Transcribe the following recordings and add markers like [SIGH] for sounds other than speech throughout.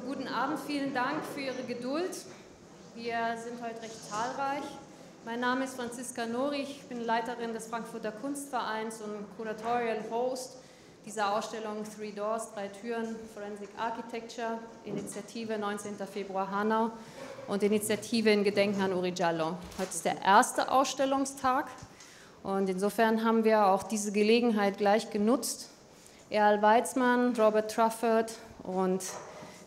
So, guten Abend, vielen Dank für Ihre Geduld. Wir sind heute recht zahlreich. Mein Name ist Franziska Nori, ich bin Leiterin des Frankfurter Kunstvereins und Curatorial Host dieser Ausstellung Three Doors, drei Türen, Forensic Architecture, Initiative 19. Februar Hanau und Initiative in Gedenken an Uri Giallo. Heute ist der erste Ausstellungstag und insofern haben wir auch diese Gelegenheit gleich genutzt, Erl Weizmann, Robert Trufford und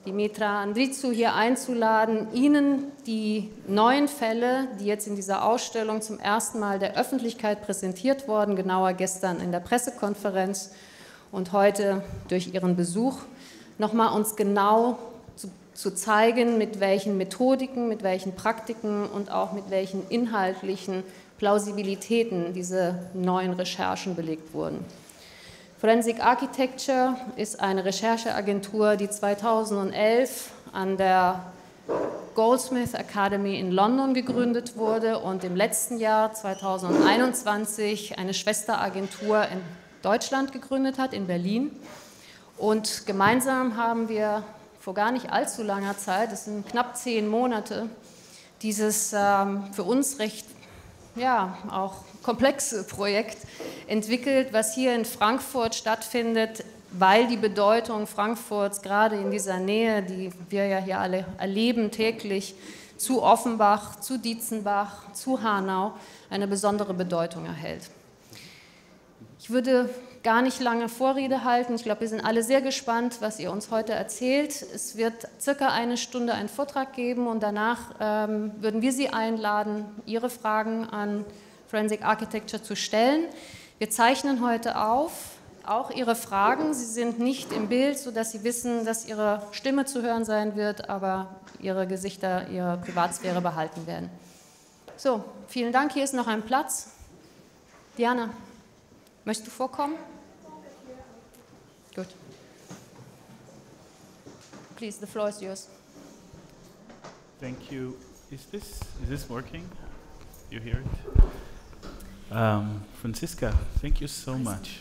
Dimitra Andrizou hier einzuladen, Ihnen die neuen Fälle, die jetzt in dieser Ausstellung zum ersten Mal der Öffentlichkeit präsentiert wurden, genauer gestern in der Pressekonferenz und heute durch Ihren Besuch, nochmal uns genau zu, zu zeigen, mit welchen Methodiken, mit welchen Praktiken und auch mit welchen inhaltlichen Plausibilitäten diese neuen Recherchen belegt wurden. Forensic Architecture ist eine Rechercheagentur, die 2011 an der Goldsmith Academy in London gegründet wurde und im letzten Jahr 2021 eine Schwesteragentur in Deutschland gegründet hat, in Berlin. Und gemeinsam haben wir vor gar nicht allzu langer Zeit, das sind knapp zehn Monate, dieses ähm, für uns recht ja, auch komplexe Projekt entwickelt, was hier in Frankfurt stattfindet, weil die Bedeutung Frankfurts gerade in dieser Nähe, die wir ja hier alle erleben täglich, zu Offenbach, zu Dietzenbach, zu Hanau eine besondere Bedeutung erhält. Ich würde gar nicht lange Vorrede halten. Ich glaube, wir sind alle sehr gespannt, was ihr uns heute erzählt. Es wird circa eine Stunde einen Vortrag geben und danach ähm, würden wir Sie einladen, Ihre Fragen an Forensic Architecture zu stellen. Wir zeichnen heute auf, auch Ihre Fragen. Sie sind nicht im Bild, sodass Sie wissen, dass Ihre Stimme zu hören sein wird, aber Ihre Gesichter, Ihre Privatsphäre behalten werden. So, vielen Dank. Hier ist noch ein Platz. Diana, möchtest du vorkommen? Gut. Please, the floor is yours. Thank you. Is this is this working? You hear it? Um, Franziska, thank you so much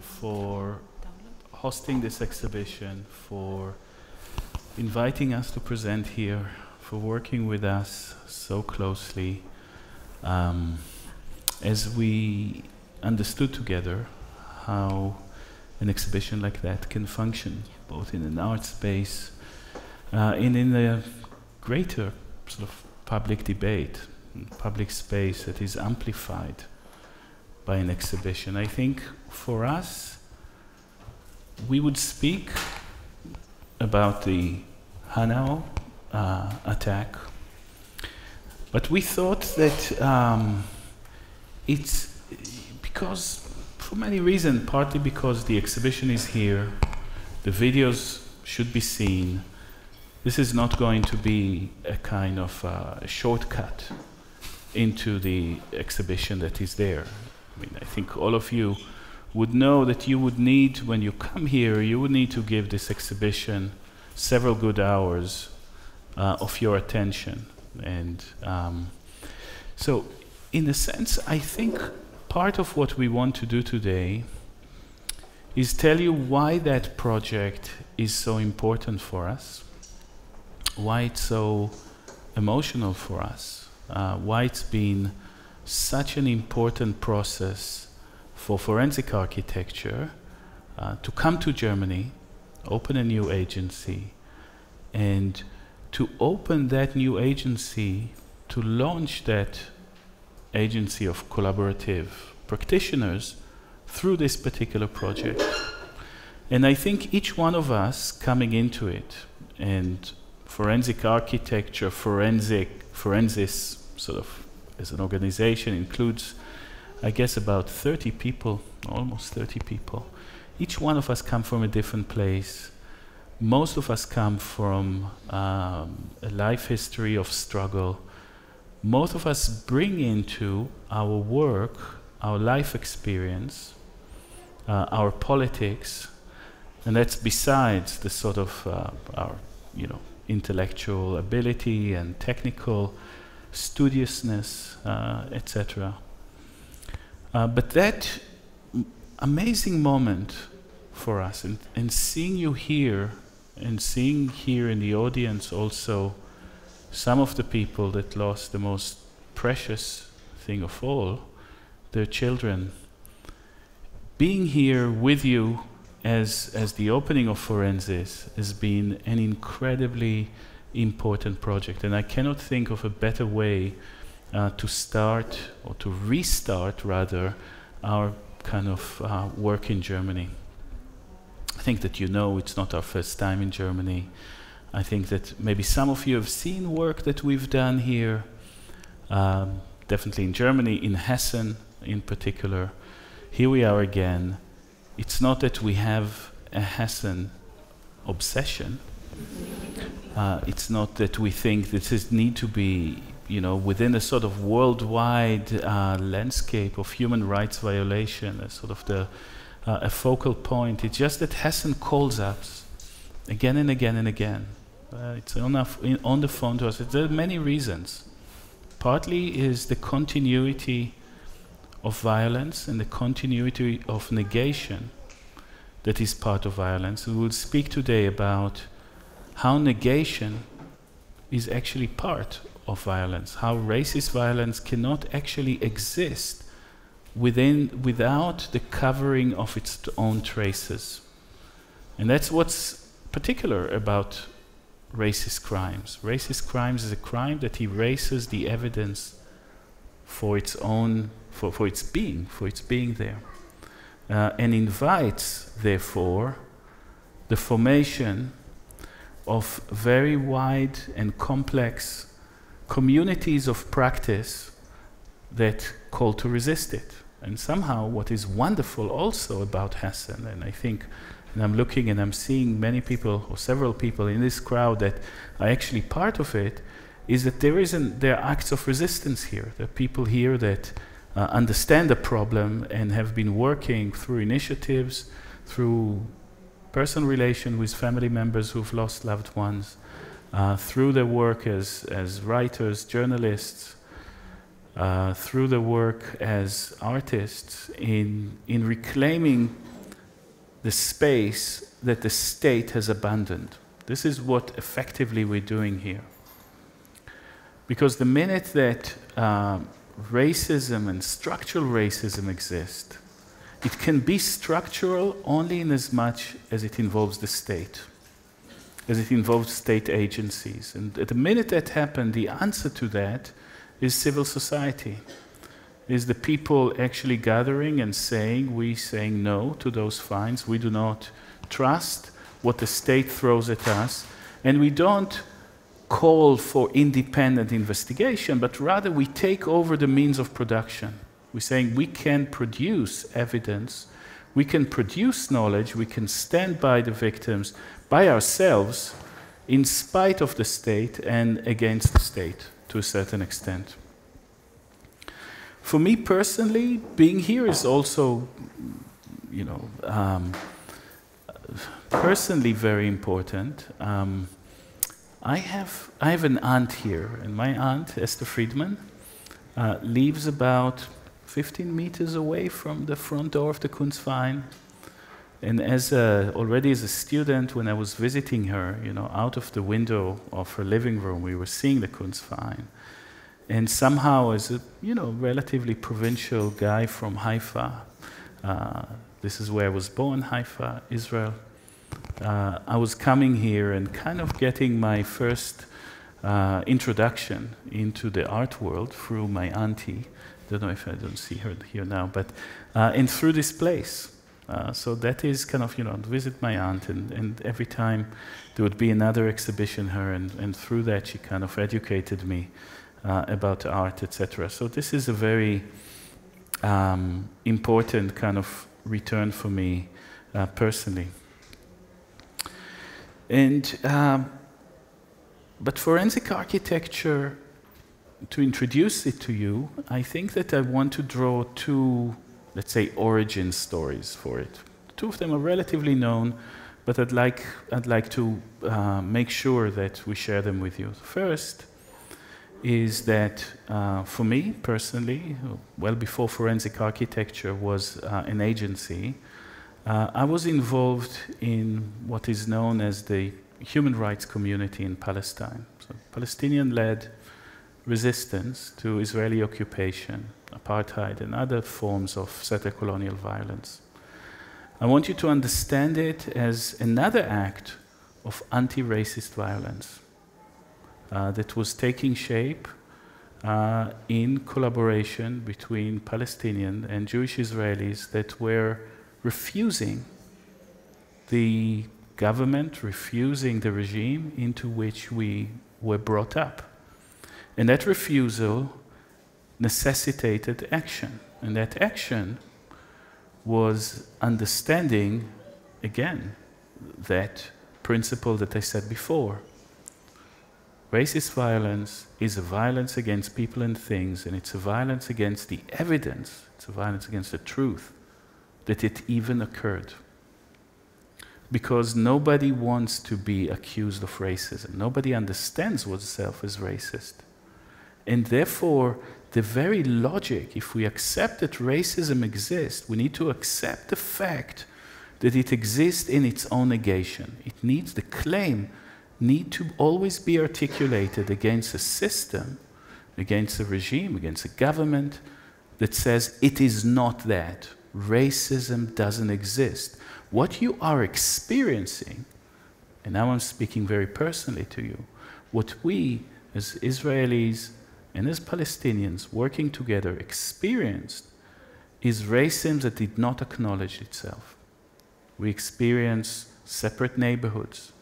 for hosting this exhibition, for inviting us to present here, for working with us so closely. Um, as we understood together how an exhibition like that can function, both in an art space uh, and in a greater sort of public debate, public space that is amplified by an exhibition. I think for us, we would speak about the Hanau uh, attack, but we thought that um, it's because, for many reasons, partly because the exhibition is here, the videos should be seen. This is not going to be a kind of uh, shortcut into the exhibition that is there. I mean, I think all of you would know that you would need, when you come here, you would need to give this exhibition several good hours uh, of your attention. And um, so, in a sense, I think part of what we want to do today is tell you why that project is so important for us, why it's so emotional for us, uh, why it's been such an important process for forensic architecture uh, to come to Germany, open a new agency, and to open that new agency, to launch that agency of collaborative practitioners through this particular project. And I think each one of us coming into it, and forensic architecture, forensic, forensis sort of as an organization includes, I guess, about 30 people, almost 30 people. Each one of us come from a different place. Most of us come from um, a life history of struggle. Most of us bring into our work our life experience, uh, our politics, and that's besides the sort of uh, our, you know, intellectual ability and technical studiousness, uh, etc. Uh, but that amazing moment for us, and, and seeing you here and seeing here in the audience also some of the people that lost the most precious thing of all, their children. Being here with you as, as the opening of Forensis has been an incredibly important project, and I cannot think of a better way uh, to start or to restart rather our kind of uh, work in Germany. I think that you know it's not our first time in Germany. I think that maybe some of you have seen work that we've done here, um, definitely in Germany, in Hessen in particular. Here we are again. It's not that we have a Hessen obsession. Uh, it's not that we think this is need to be, you know, within a sort of worldwide uh, landscape of human rights violation, a sort of the uh, a focal point. It's just that Hessen calls us again and again and again. Uh, it's on, on the phone to us. There are many reasons. Partly is the continuity of violence and the continuity of negation that is part of violence. We will speak today about how negation is actually part of violence, how racist violence cannot actually exist within, without the covering of its own traces. And that's what's particular about racist crimes. Racist crimes is a crime that erases the evidence for its own, for, for its being, for its being there. Uh, and invites, therefore, the formation of very wide and complex communities of practice that call to resist it. And somehow, what is wonderful also about Hessen, and I think, and I'm looking and I'm seeing many people or several people in this crowd that are actually part of it, is that there isn't there are acts of resistance here. There are people here that uh, understand the problem and have been working through initiatives, through personal relation with family members who've lost loved ones, uh, through their work as, as writers, journalists, uh, through the work as artists in, in reclaiming the space that the state has abandoned. This is what effectively we're doing here. Because the minute that uh, racism and structural racism exist, it can be structural only in as much as it involves the state, as it involves state agencies. And at the minute that happens, the answer to that is civil society. Is the people actually gathering and saying, we saying no to those fines, we do not trust what the state throws at us, and we don't call for independent investigation, but rather we take over the means of production. We're saying we can produce evidence, we can produce knowledge, we can stand by the victims by ourselves in spite of the state and against the state to a certain extent. For me personally, being here is also, you know, um, personally very important. Um, I have I have an aunt here, and my aunt Esther Friedman uh, lives about 15 meters away from the front door of the Kunstverein. And as a, already as a student, when I was visiting her, you know, out of the window of her living room, we were seeing the Kunstverein. And somehow, as a you know relatively provincial guy from Haifa, uh, this is where I was born, Haifa, Israel. Uh, I was coming here and kind of getting my first uh, introduction into the art world through my auntie. I don't know if I don't see her here now, but uh, and through this place. Uh, so that is kind of, you know, visit my aunt, and, and every time there would be another exhibition her, and, and through that she kind of educated me uh, about art, etc. So this is a very um, important kind of return for me uh, personally. And um, but forensic architecture, to introduce it to you, I think that I want to draw two let's say, origin stories for it. Two of them are relatively known, but I'd like, I'd like to uh, make sure that we share them with you. First is that uh, for me personally, well before forensic architecture was uh, an agency, uh, I was involved in what is known as the human rights community in Palestine. So Palestinian led resistance to Israeli occupation, apartheid, and other forms of settler colonial violence. I want you to understand it as another act of anti racist violence uh, that was taking shape uh, in collaboration between Palestinian and Jewish Israelis that were refusing the government, refusing the regime into which we were brought up. And that refusal necessitated action. And that action was understanding, again, that principle that I said before. Racist violence is a violence against people and things, and it's a violence against the evidence, it's a violence against the truth that it even occurred. Because nobody wants to be accused of racism. Nobody understands oneself as racist. And therefore, the very logic, if we accept that racism exists, we need to accept the fact that it exists in its own negation. It needs the claim need to always be articulated against a system, against a regime, against a government that says it is not that. Racism doesn't exist. What you are experiencing, and now I'm speaking very personally to you, what we as Israelis and as Palestinians working together experienced is racism that did not acknowledge itself. We experience separate neighborhoods.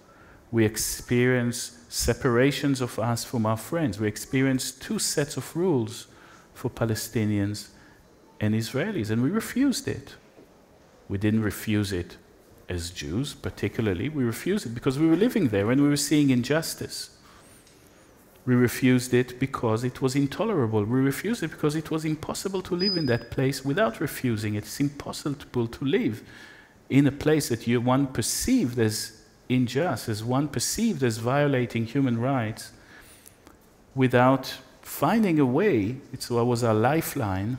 We experience separations of us from our friends. We experience two sets of rules for Palestinians and Israelis, and we refused it. We didn't refuse it as Jews, particularly. We refused it because we were living there and we were seeing injustice. We refused it because it was intolerable. We refused it because it was impossible to live in that place without refusing it. It's impossible to live in a place that you one perceived as unjust, as one perceived as violating human rights, without finding a way. It was our lifeline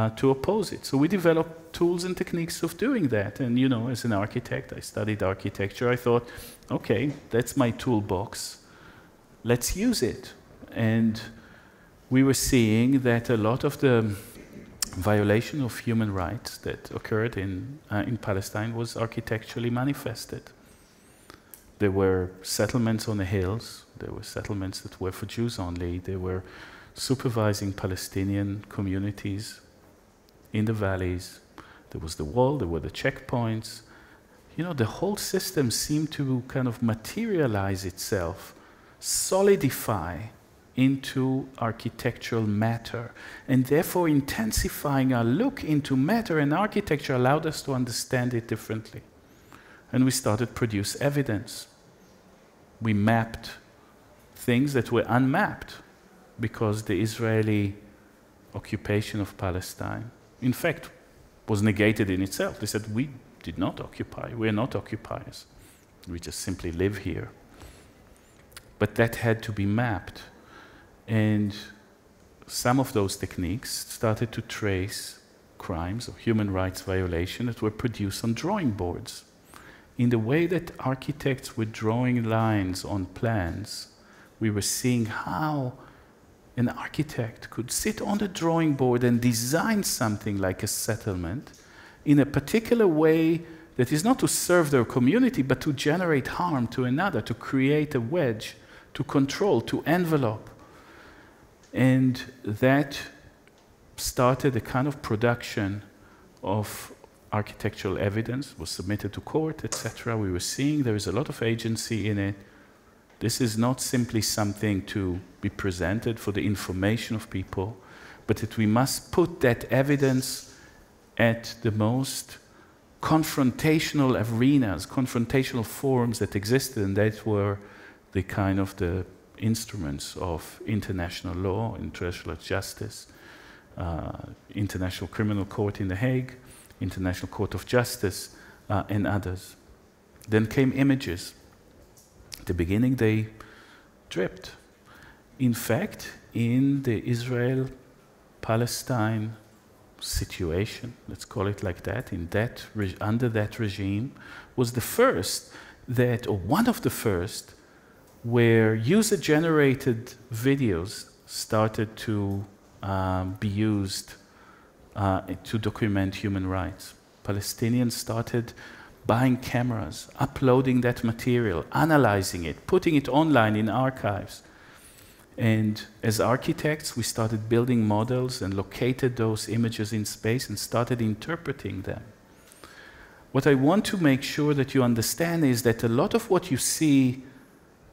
uh, to oppose it. So we developed tools and techniques of doing that. And you know, as an architect, I studied architecture. I thought, okay, that's my toolbox let's use it. And we were seeing that a lot of the violation of human rights that occurred in, uh, in Palestine was architecturally manifested. There were settlements on the hills, there were settlements that were for Jews only, there were supervising Palestinian communities in the valleys. There was the wall, there were the checkpoints. You know, the whole system seemed to kind of materialize itself solidify into architectural matter. And therefore, intensifying our look into matter and architecture allowed us to understand it differently. And we started produce evidence. We mapped things that were unmapped because the Israeli occupation of Palestine, in fact, was negated in itself. They said, We did not occupy, we are not occupiers. We just simply live here. But that had to be mapped. And some of those techniques started to trace crimes of human rights violation that were produced on drawing boards. In the way that architects were drawing lines on plans, we were seeing how an architect could sit on the drawing board and design something like a settlement in a particular way that is not to serve their community, but to generate harm to another, to create a wedge to control, to envelope. And that started a kind of production of architectural evidence, was submitted to court, etc. We were seeing there is a lot of agency in it. This is not simply something to be presented for the information of people, but that we must put that evidence at the most confrontational arenas, confrontational forums that existed, and that were the kind of the instruments of international law, international justice, uh, International Criminal Court in The Hague, International Court of Justice, uh, and others. Then came images. The beginning, they dripped. In fact, in the Israel Palestine situation, let's call it like that, in that under that regime, was the first that, or one of the first, where user generated videos started to um, be used uh, to document human rights. Palestinians started buying cameras, uploading that material, analyzing it, putting it online in archives. And as architects, we started building models and located those images in space and started interpreting them. What I want to make sure that you understand is that a lot of what you see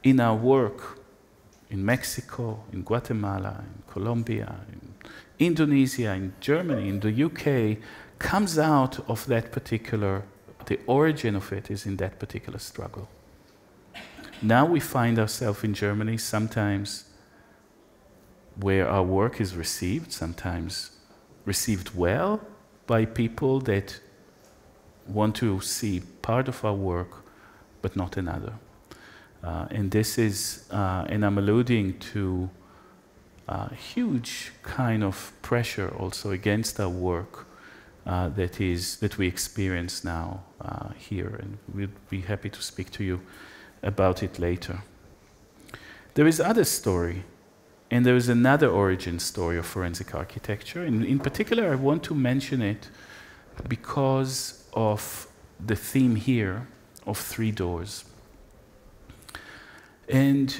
in our work in Mexico, in Guatemala, in Colombia, in Indonesia, in Germany, in the UK, comes out of that particular, the origin of it is in that particular struggle. Now we find ourselves in Germany sometimes where our work is received, sometimes received well by people that want to see part of our work but not another. Uh, and this is, uh, and I'm alluding to a huge kind of pressure also against our work uh, that is that we experience now uh, here, and we'll be happy to speak to you about it later. There is other story, and there is another origin story of forensic architecture. And in particular, I want to mention it because of the theme here of three doors. And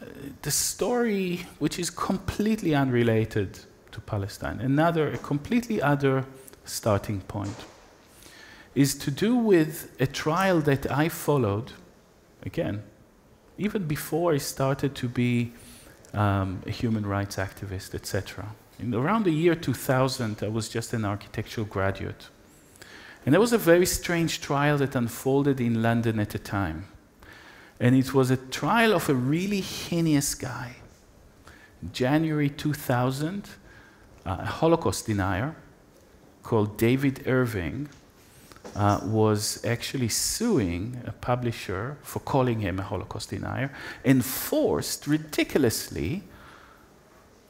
uh, the story, which is completely unrelated to Palestine, another, a completely other starting point, is to do with a trial that I followed, again, even before I started to be um, a human rights activist, etc. In around the year 2000, I was just an architectural graduate. And there was a very strange trial that unfolded in London at the time. And it was a trial of a really heinous guy. January 2000, a Holocaust denier called David Irving uh, was actually suing a publisher for calling him a Holocaust denier and forced ridiculously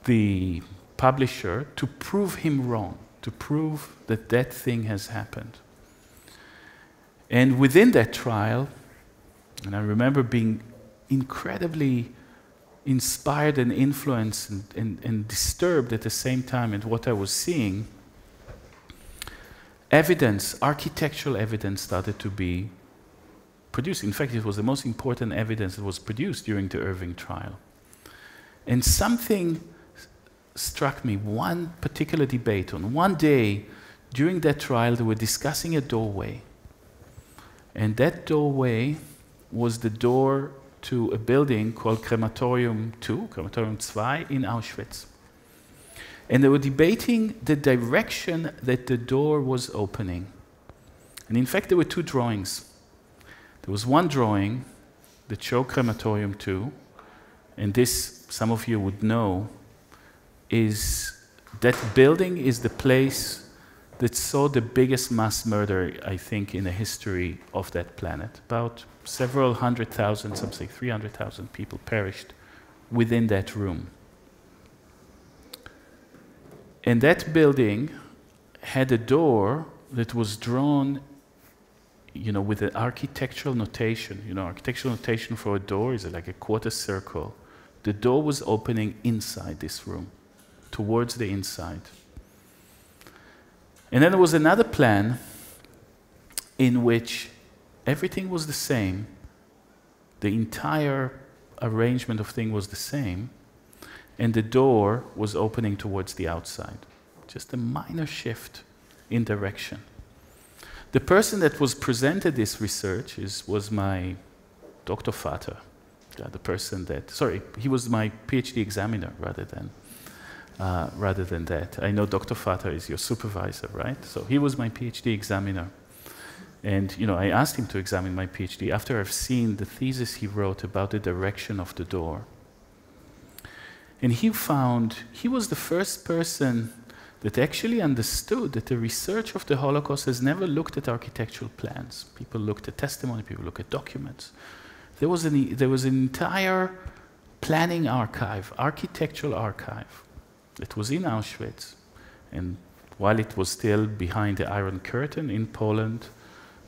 the publisher to prove him wrong, to prove that that thing has happened. And within that trial, and I remember being incredibly inspired and influenced and, and, and disturbed at the same time at what I was seeing, evidence, architectural evidence, started to be produced. In fact, it was the most important evidence that was produced during the Irving trial. And something struck me, one particular debate. On one day during that trial, they were discussing a doorway. And that doorway was the door to a building called Crematorium 2, Crematorium 2 in Auschwitz. And they were debating the direction that the door was opening. And in fact, there were two drawings. There was one drawing that showed Crematorium 2, and this, some of you would know, is that building is the place that saw the biggest mass murder, I think, in the history of that planet. About several hundred thousand, some say 300,000 people perished within that room. And that building had a door that was drawn, you know, with an architectural notation. You know, architectural notation for a door is like a quarter circle. The door was opening inside this room, towards the inside. And then there was another plan in which everything was the same, the entire arrangement of things was the same, and the door was opening towards the outside. Just a minor shift in direction. The person that was presented this research is, was my Dr. Vater, the person that, sorry, he was my PhD examiner rather than uh, rather than that. I know Dr. Vater is your supervisor, right? So he was my PhD examiner. And you know, I asked him to examine my PhD after I've seen the thesis he wrote about the direction of the door. And he found he was the first person that actually understood that the research of the Holocaust has never looked at architectural plans. People looked at testimony, people looked at documents. There was an, there was an entire planning archive, architectural archive, it was in Auschwitz. And while it was still behind the Iron Curtain in Poland,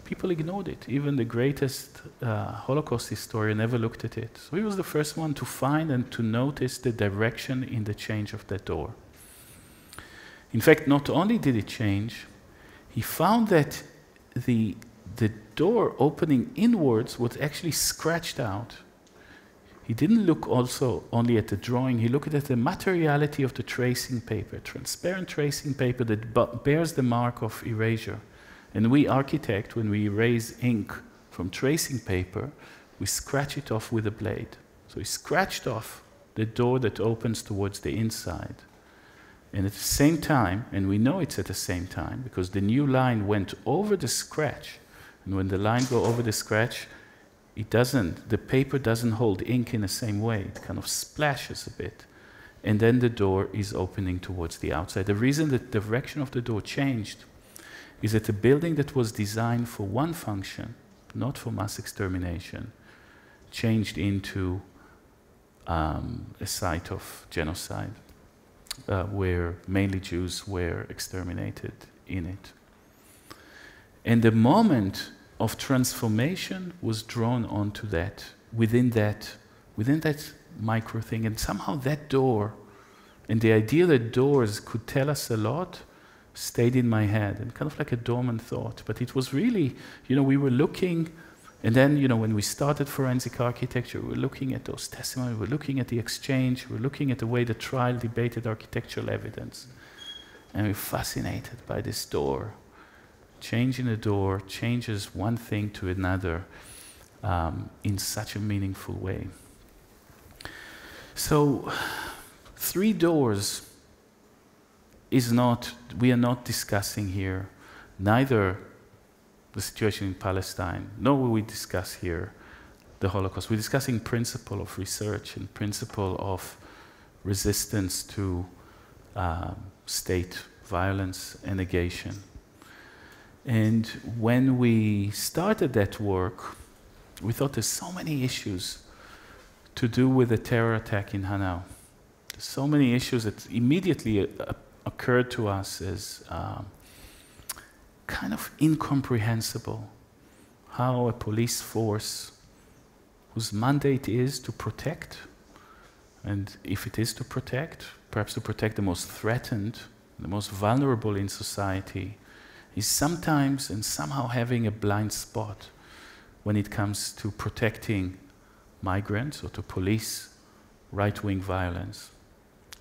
people ignored it. Even the greatest uh, Holocaust historian never looked at it. So he was the first one to find and to notice the direction in the change of that door. In fact, not only did it change, he found that the, the door opening inwards was actually scratched out. He didn't look also only at the drawing, he looked at the materiality of the tracing paper, transparent tracing paper that bears the mark of erasure. And we architect, when we erase ink from tracing paper, we scratch it off with a blade. So we scratched off the door that opens towards the inside. And at the same time, and we know it's at the same time, because the new line went over the scratch. And when the line go over the scratch, it doesn't, the paper doesn't hold ink in the same way. It kind of splashes a bit. And then the door is opening towards the outside. The reason the direction of the door changed is that a building that was designed for one function, not for mass extermination, changed into um, a site of genocide uh, where mainly Jews were exterminated in it. And the moment of transformation was drawn onto that, within that, within that micro thing. And somehow that door, and the idea that doors could tell us a lot, stayed in my head and kind of like a dormant thought. But it was really, you know, we were looking, and then, you know, when we started forensic architecture, we were looking at those testimonies, we were looking at the exchange, we were looking at the way the trial debated architectural evidence. And we were fascinated by this door. Changing the door changes one thing to another um, in such a meaningful way. So, three doors is not, we are not discussing here neither the situation in Palestine, nor will we discuss here the Holocaust. We're discussing principle of research and principle of resistance to um, state violence and negation. And when we started that work, we thought there's so many issues to do with the terror attack in Hanau. There's so many issues that immediately uh, occurred to us as um, kind of incomprehensible how a police force whose mandate is to protect, and if it is to protect, perhaps to protect the most threatened, the most vulnerable in society, is sometimes and somehow having a blind spot when it comes to protecting migrants or to police right wing violence.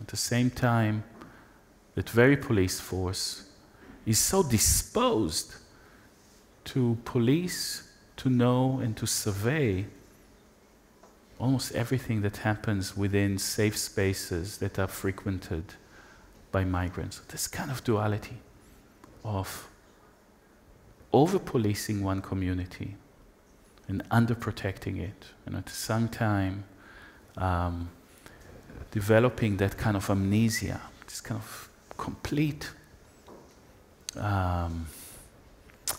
At the same time, that very police force is so disposed to police, to know, and to survey almost everything that happens within safe spaces that are frequented by migrants. This kind of duality of over policing one community and under protecting it, and at the same time um, developing that kind of amnesia, this kind of complete um,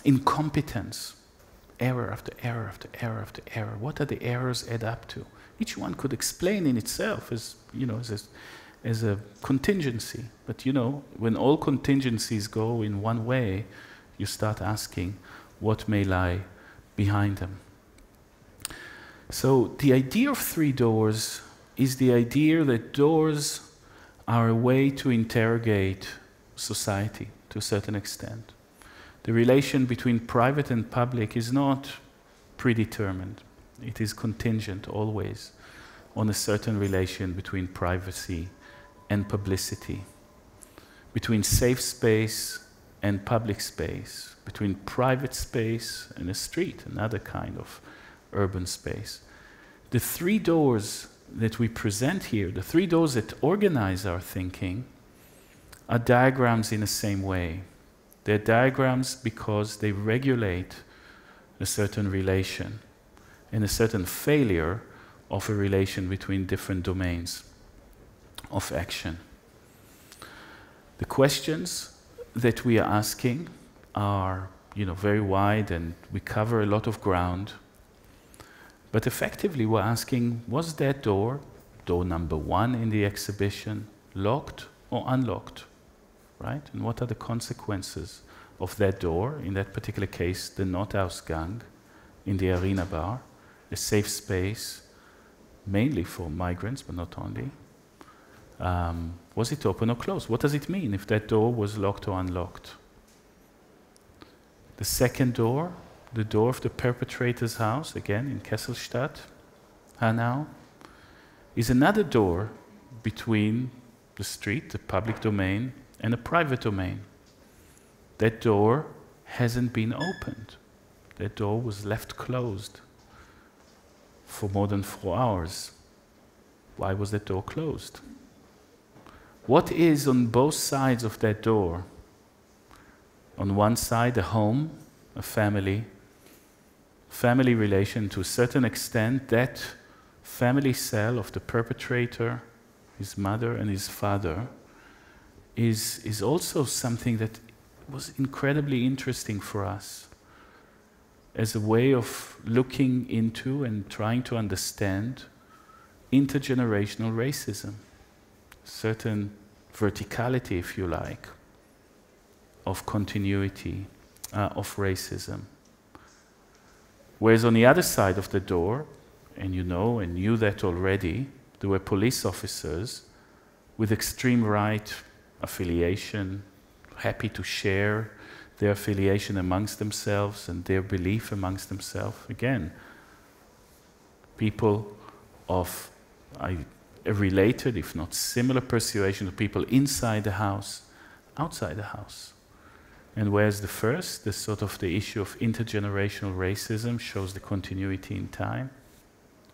incompetence, error after error after error after error. What are the errors add up to? Each one could explain in itself as you know as a, as a contingency, but you know when all contingencies go in one way, you start asking what may lie behind them. So the idea of three doors is the idea that doors are a way to interrogate society to a certain extent. The relation between private and public is not predetermined, it is contingent always on a certain relation between privacy and publicity, between safe space and public space, between private space and a street, another kind of urban space. The three doors that we present here, the three doors that organize our thinking, are diagrams in the same way. They're diagrams because they regulate a certain relation and a certain failure of a relation between different domains of action. The questions that we are asking are, you know, very wide and we cover a lot of ground. But effectively, we're asking was that door, door number one in the exhibition, locked or unlocked? Right? And what are the consequences of that door, in that particular case, the Notausgang in the arena bar, a safe space mainly for migrants, but not only. Um, was it open or closed? What does it mean if that door was locked or unlocked? The second door, the door of the perpetrator's house, again in Kesselstadt, Hanau, is another door between the street, the public domain, and the private domain. That door hasn't been opened. That door was left closed for more than four hours. Why was that door closed? What is on both sides of that door? On one side, a home, a family, family relation to a certain extent, that family cell of the perpetrator, his mother and his father, is, is also something that was incredibly interesting for us as a way of looking into and trying to understand intergenerational racism, certain verticality, if you like, of continuity uh, of racism. Whereas on the other side of the door, and you know and knew that already, there were police officers with extreme right affiliation, happy to share their affiliation amongst themselves and their belief amongst themselves. Again, people of a related, if not similar, persuasion to people inside the house, outside the house. And whereas the first, the sort of the issue of intergenerational racism shows the continuity in time,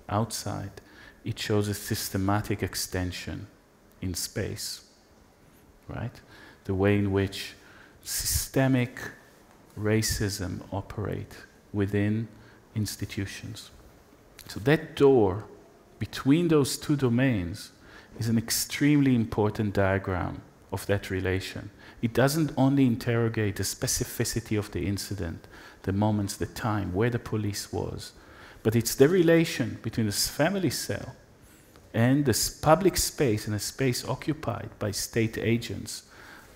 outside, it shows a systematic extension in space, right? The way in which systemic racism operate within institutions. So that door between those two domains is an extremely important diagram of that relation. It doesn't only interrogate the specificity of the incident, the moments, the time, where the police was, but it's the relation between this family cell and this public space and a space occupied by state agents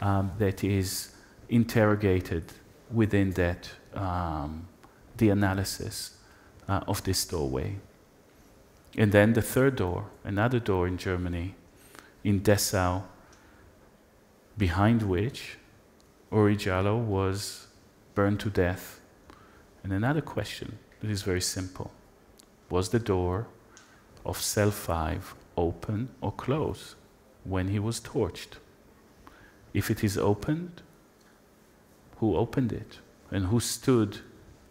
um, that is interrogated within that um, the analysis uh, of this doorway. And then the third door, another door in Germany, in Dessau, behind which Oury Jalloh was burned to death. And another question that is very simple Was the door of cell 5 open or closed when he was torched? If it is opened, who opened it and who stood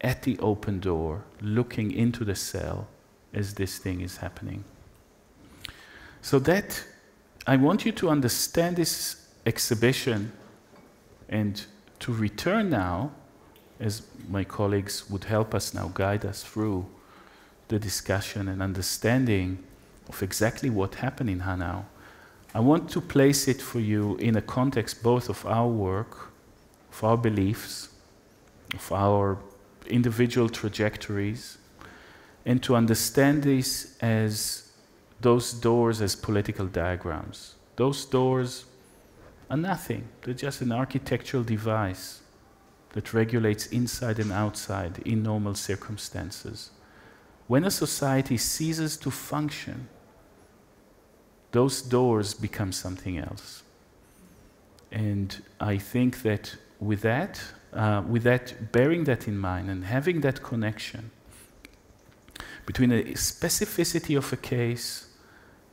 at the open door looking into the cell as this thing is happening. So that I want you to understand this exhibition and to return now, as my colleagues would help us now guide us through the discussion and understanding of exactly what happened in Hanau. I want to place it for you in a context both of our work of our beliefs, of our individual trajectories, and to understand this as those doors as political diagrams. Those doors are nothing, they're just an architectural device that regulates inside and outside in normal circumstances. When a society ceases to function, those doors become something else. And I think that with that, uh, with that, bearing that in mind and having that connection between the specificity of a case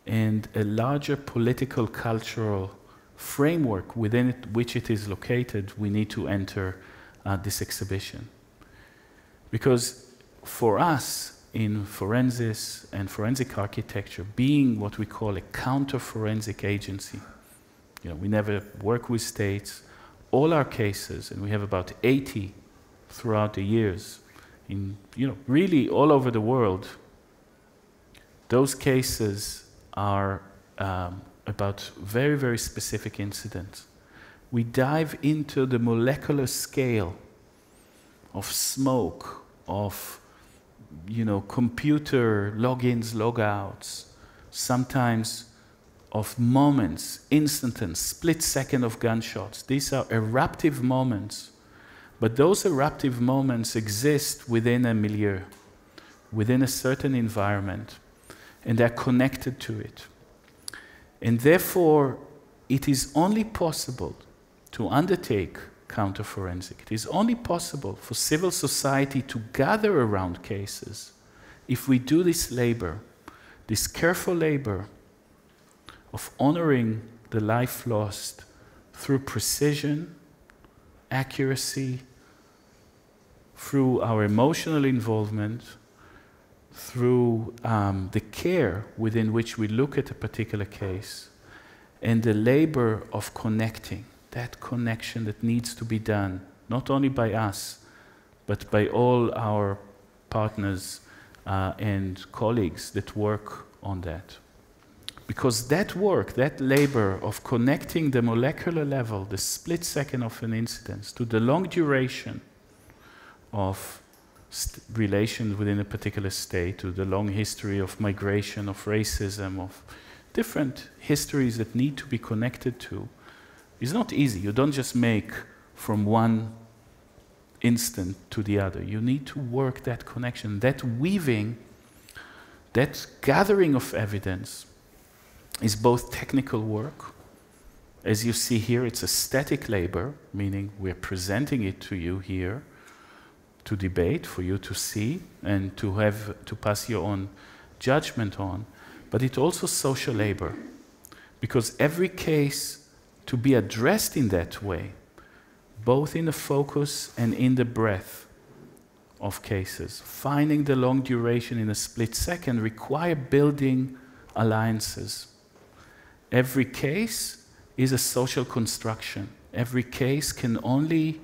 and a larger political cultural framework within it, which it is located, we need to enter uh, this exhibition. Because for us in Forensis and forensic architecture, being what we call a counter forensic agency, you know, we never work with states, all our cases, and we have about 80 throughout the years, in you know really all over the world. Those cases are um, about very very specific incidents. We dive into the molecular scale of smoke, of you know computer logins, logouts, sometimes of moments, instantaneous, split second of gunshots. These are eruptive moments But those eruptive moments exist within a milieu, within a certain environment, and they're connected to it. And therefore, it is only possible to undertake counterforensic. It is only possible for civil society to gather around cases if we do this labor, this careful labor of honoring the life lost through precision, accuracy, through our emotional involvement, through um, the care within which we look at a particular case, and the labor of connecting, that connection that needs to be done, not only by us, but by all our partners uh, and colleagues that work on that. Because that work, that labor of connecting the molecular level, the split second of an incident, to the long duration of relations within a particular state, to the long history of migration, of racism, of different histories that need to be connected to, is not easy. You don't just make from one instant to the other. You need to work that connection, that weaving, that gathering of evidence is both technical work. As you see here, it's a static labor, meaning we're presenting it to you here to debate, for you to see, and to have to pass your own judgment on. But it's also social labor, because every case to be addressed in that way, both in the focus and in the breadth of cases, finding the long duration in a split second require building alliances. Every case is a social construction. Every case can only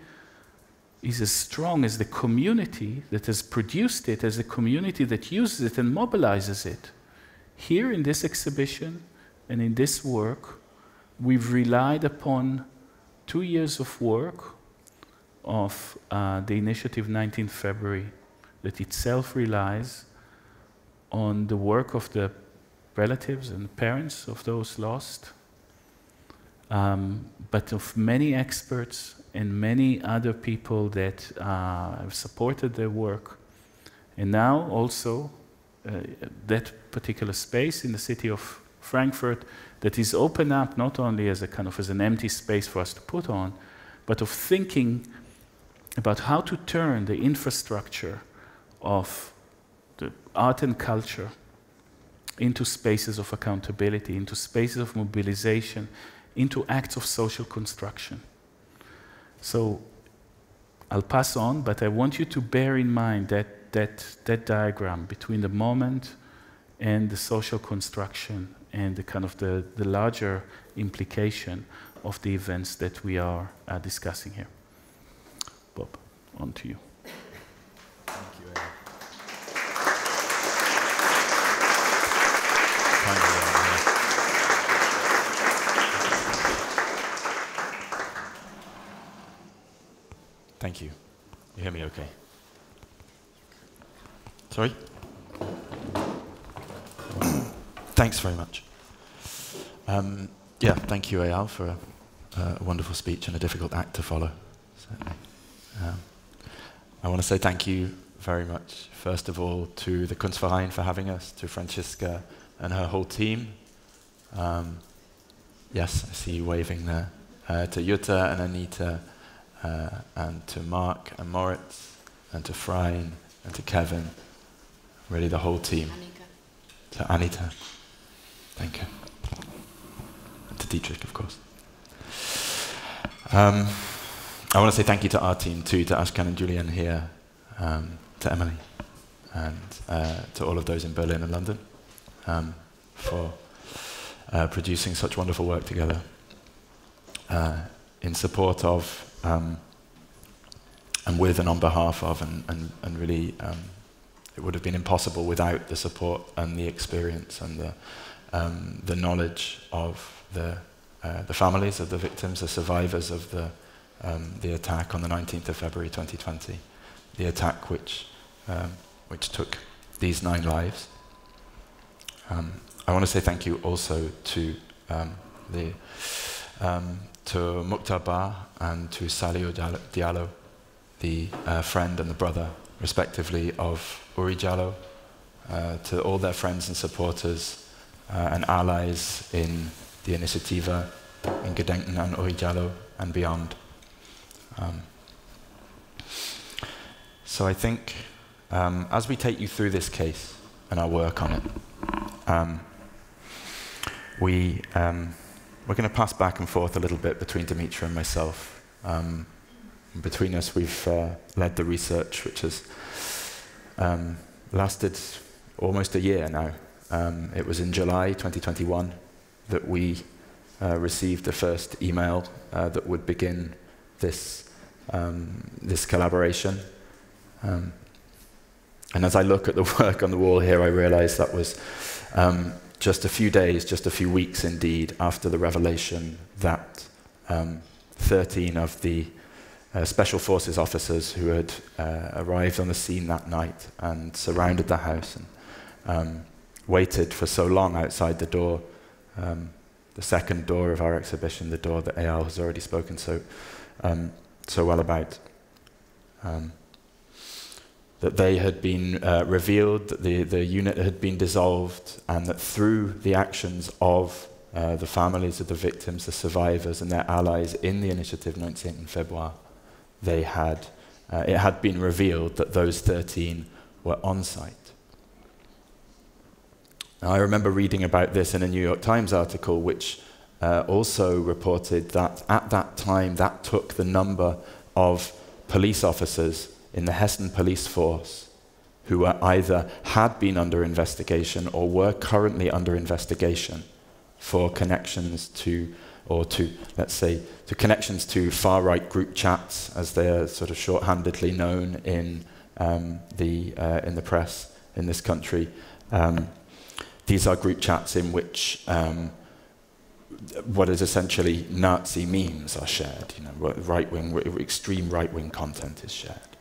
is as strong as the community that has produced it, as a community that uses it and mobilizes it. Here in this exhibition and in this work, we've relied upon two years of work of uh, the initiative 19 February that itself relies on the work of the relatives and parents of those lost, um, but of many experts and many other people that uh, have supported their work. And now also uh, that particular space in the city of Frankfurt that is open up not only as a kind of as an empty space for us to put on, but of thinking about how to turn the infrastructure of the art and culture into spaces of accountability, into spaces of mobilization, into acts of social construction. So I'll pass on, but I want you to bear in mind that, that, that diagram between the moment and the social construction and the kind of the, the larger implication of the events that we are uh, discussing here. Bob, on to you. Thank you. You hear me okay? Sorry? [CLEARS THROAT] Thanks very much. Um, yeah, thank you, Eyal, for a, a, wonderful speech and a difficult act to follow. Um, I want to say thank you very much, first of all, to the Kunstverein for having us, to Franziska and her whole team. Um, yes, I see you waving there. Uh, to Jutta and Anita uh, and to Mark and Moritz and to Frein and to Kevin, really the whole team. Annika. To Anita. Thank you. And to Dietrich, of course. Um, I want to say thank you to our team too, to Ashkan and Julian here, um, to Emily, and uh, to all of those in Berlin and London um, for uh, producing such wonderful work together uh, in support of um, and with and on behalf of, and, and, and really um, it would have been impossible without the support and the experience and the, um, the knowledge of the, uh, the families of the victims, the survivors of the, um, the attack on the 19th of February 2020, the attack which, um, which took these nine lives. Um, I want to say thank you also to the um, to Mukhtar Ba and to Saliu Diallo the uh, friend and the brother, respectively, of Oury Jalloh, uh, to all their friends and supporters uh, and allies in the Initiativa, in Gedenken and Oury Jalloh, and beyond. Um, so I think um, as we take you through this case and our work on it, um, we, um, we're going to pass back and forth a little bit between Dimitra and myself. Um, between us, we've uh, led the research, which has um, lasted almost a year now. Um, it was in July 2021 that we uh, received the first email uh, that would begin this, um, this collaboration. Um, and as I look at the [LAUGHS] work on the wall here, I realize that was um, just a few days, just a few weeks indeed, after the revelation that um, 13 of the uh, Special Forces officers who had uh, arrived on the scene that night and surrounded the house and um, waited for so long outside the door, um, the second door of our exhibition, the door that Eyal has already spoken so, um, so well about. That they had been uh, revealed, that the, the unit had been dissolved, and that through the actions of uh, the families of the victims, the survivors, and their allies in the initiative 19 February, they had, uh, it had been revealed that those 13 were on site. Now, I remember reading about this in a New York Times article, which uh, also reported that at that time, that took the number of police officers in the Hessen police force who were either had been under investigation or were currently under investigation for connections to, or to, let's say, to connections to far right group chats, as they're sort of shorthandedly known in, um, the, uh, in the press in this country. Um, these are group chats in which um, what is essentially Nazi memes are shared. You know, right wing, extreme right wing content is shared.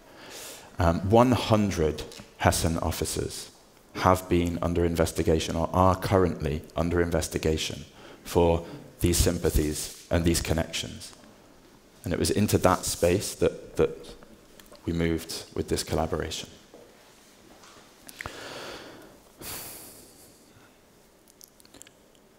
Um, 100 Hessen officers have been under investigation or are currently under investigation for these sympathies and these connections. And it was into that space that, that we moved with this collaboration.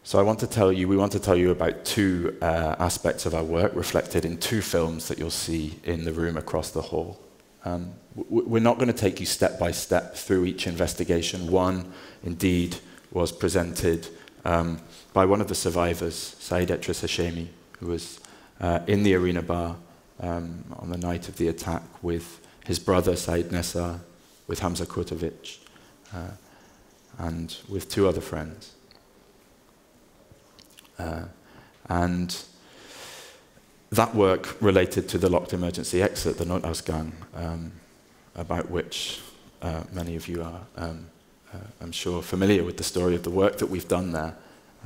So I want to tell you, we want to tell you about two uh, aspects of our work reflected in two films that you'll see in the room across the hall. Um, we're not going to take you step by step through each investigation. One, indeed, was presented um, by one of the survivors, Said Etris Hashemi, who was uh, in the arena bar um, on the night of the attack with his brother, Said Nesar, with Hamza Kurtovic, uh, and with two other friends. Uh, and that work related to the locked emergency exit, the Notausgang, um, about which uh, many of you are, um, uh, I'm sure, familiar with the story of the work that we've done there.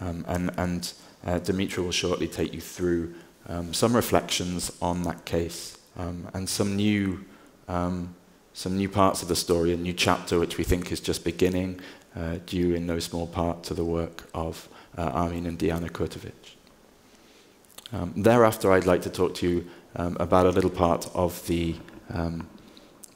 Um, and and uh, Dimitra will shortly take you through um, some reflections on that case um, and some new, um, some new parts of the story, a new chapter which we think is just beginning, uh, due in no small part to the work of uh, Armin and Diana Kurtovic. Um, thereafter, I'd like to talk to you about a little part of the, um,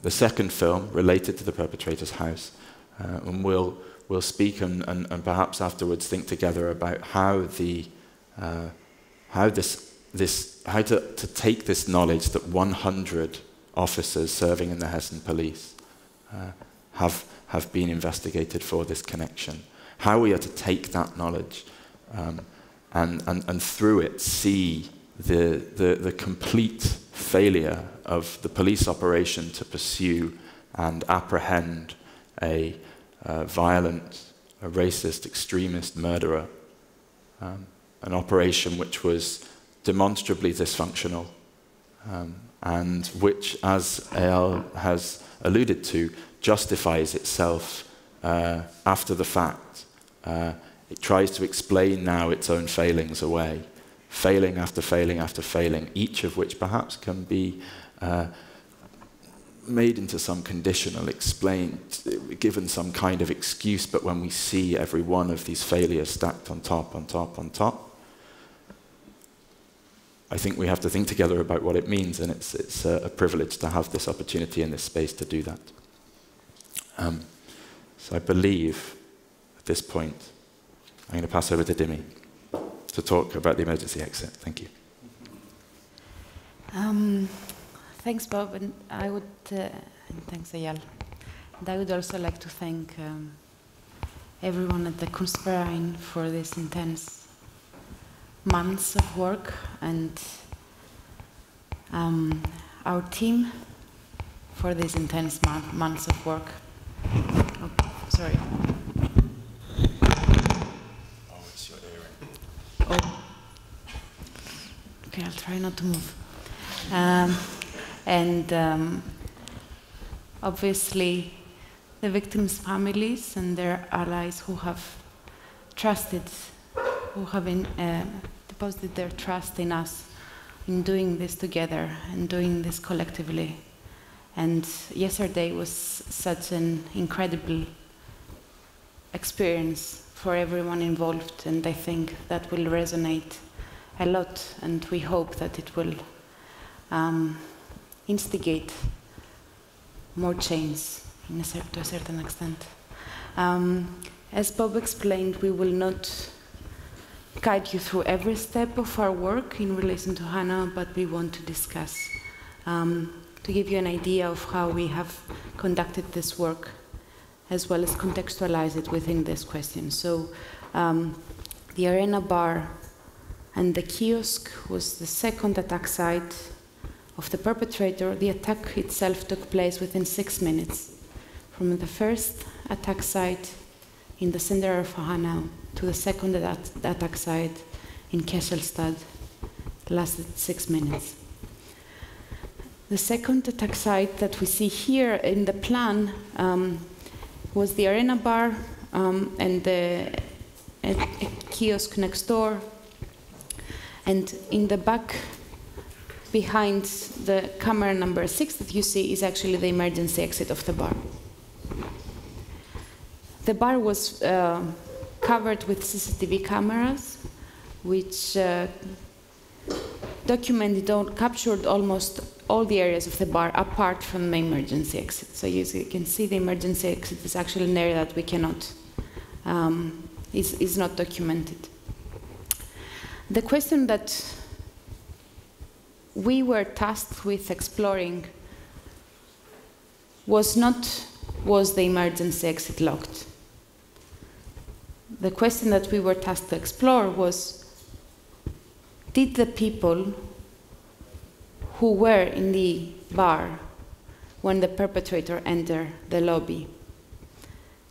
the second film related to the perpetrator's house. Uh, and we'll, we'll speak and, and, and, perhaps afterwards think together about how, the, uh, how, this, this, how to, to take this knowledge that 100 officers serving in the Hessen police uh, have, have been investigated for this connection. How we are to take that knowledge um, and, and, and through it see the, the, the complete failure of the police operation to pursue and apprehend a uh, violent, a racist, extremist murderer. Um, an operation which was demonstrably dysfunctional um, and which, as Eyal has alluded to, justifies itself uh, after the fact. Uh, it tries to explain now its own failings away, failing after failing after failing, each of which perhaps can be uh, made into some conditional, explained, given some kind of excuse, but when we see every one of these failures stacked on top, on top, on top, I think we have to think together about what it means, and it's, it's a, a privilege to have this opportunity in this space to do that. Um, so I believe at this point, I'm going to pass over to Dimi to talk about the emergency exit. Thank you. Um, thanks, Bob, and I would, uh, thanks, Eyal. And I would also like to thank um, everyone at the Kunstverein for this intense months of work and um, our team for these intense month, months of work. Oh, sorry. Oh. Okay, I'll try not to move. Um, and um, obviously, the victims' families and their allies who have trusted, who have in, uh, deposited their trust in us in doing this together and doing this collectively. And yesterday was such an incredible experience for everyone involved, and I think that will resonate a lot, and we hope that it will um, instigate more change a to a certain extent. Um, as Bob explained, we will not guide you through every step of our work in relation to Hanau, but we want to discuss, um, to give you an idea of how we have conducted this work, as well as contextualize it within this question. So, um, the arena bar and the kiosk was the second attack site of the perpetrator. The attack itself took place within six minutes. From the first attack site in the center of Hanau to the second at- attack site in Kesselstadt lasted six minutes. The second attack site that we see here in the plan um, was the arena bar um, and the kiosk next door. And in the back, behind the camera number six that you see, is actually the emergency exit of the bar. The bar was uh, covered with CCTV cameras, which uh, documented, all, captured almost all the areas of the bar apart from the emergency exit. So you, can see the emergency exit is actually an area that we cannot, um, is, is not documented. The question that we were tasked with exploring was not was the emergency exit locked. The question that we were tasked to explore was did the people who were in the bar when the perpetrator entered the lobby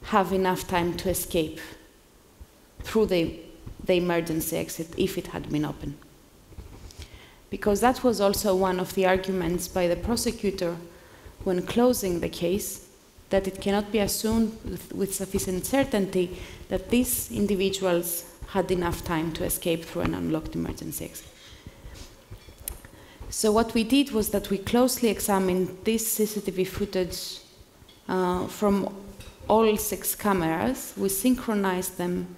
have enough time to escape through the, the emergency exit if it had been open? Because that was also one of the arguments by the prosecutor when closing the case that it cannot be assumed with, with sufficient certainty that these individuals had enough time to escape through an unlocked emergency exit. So what we did was that we closely examined this CCTV footage uh, from all six cameras. We synchronized them.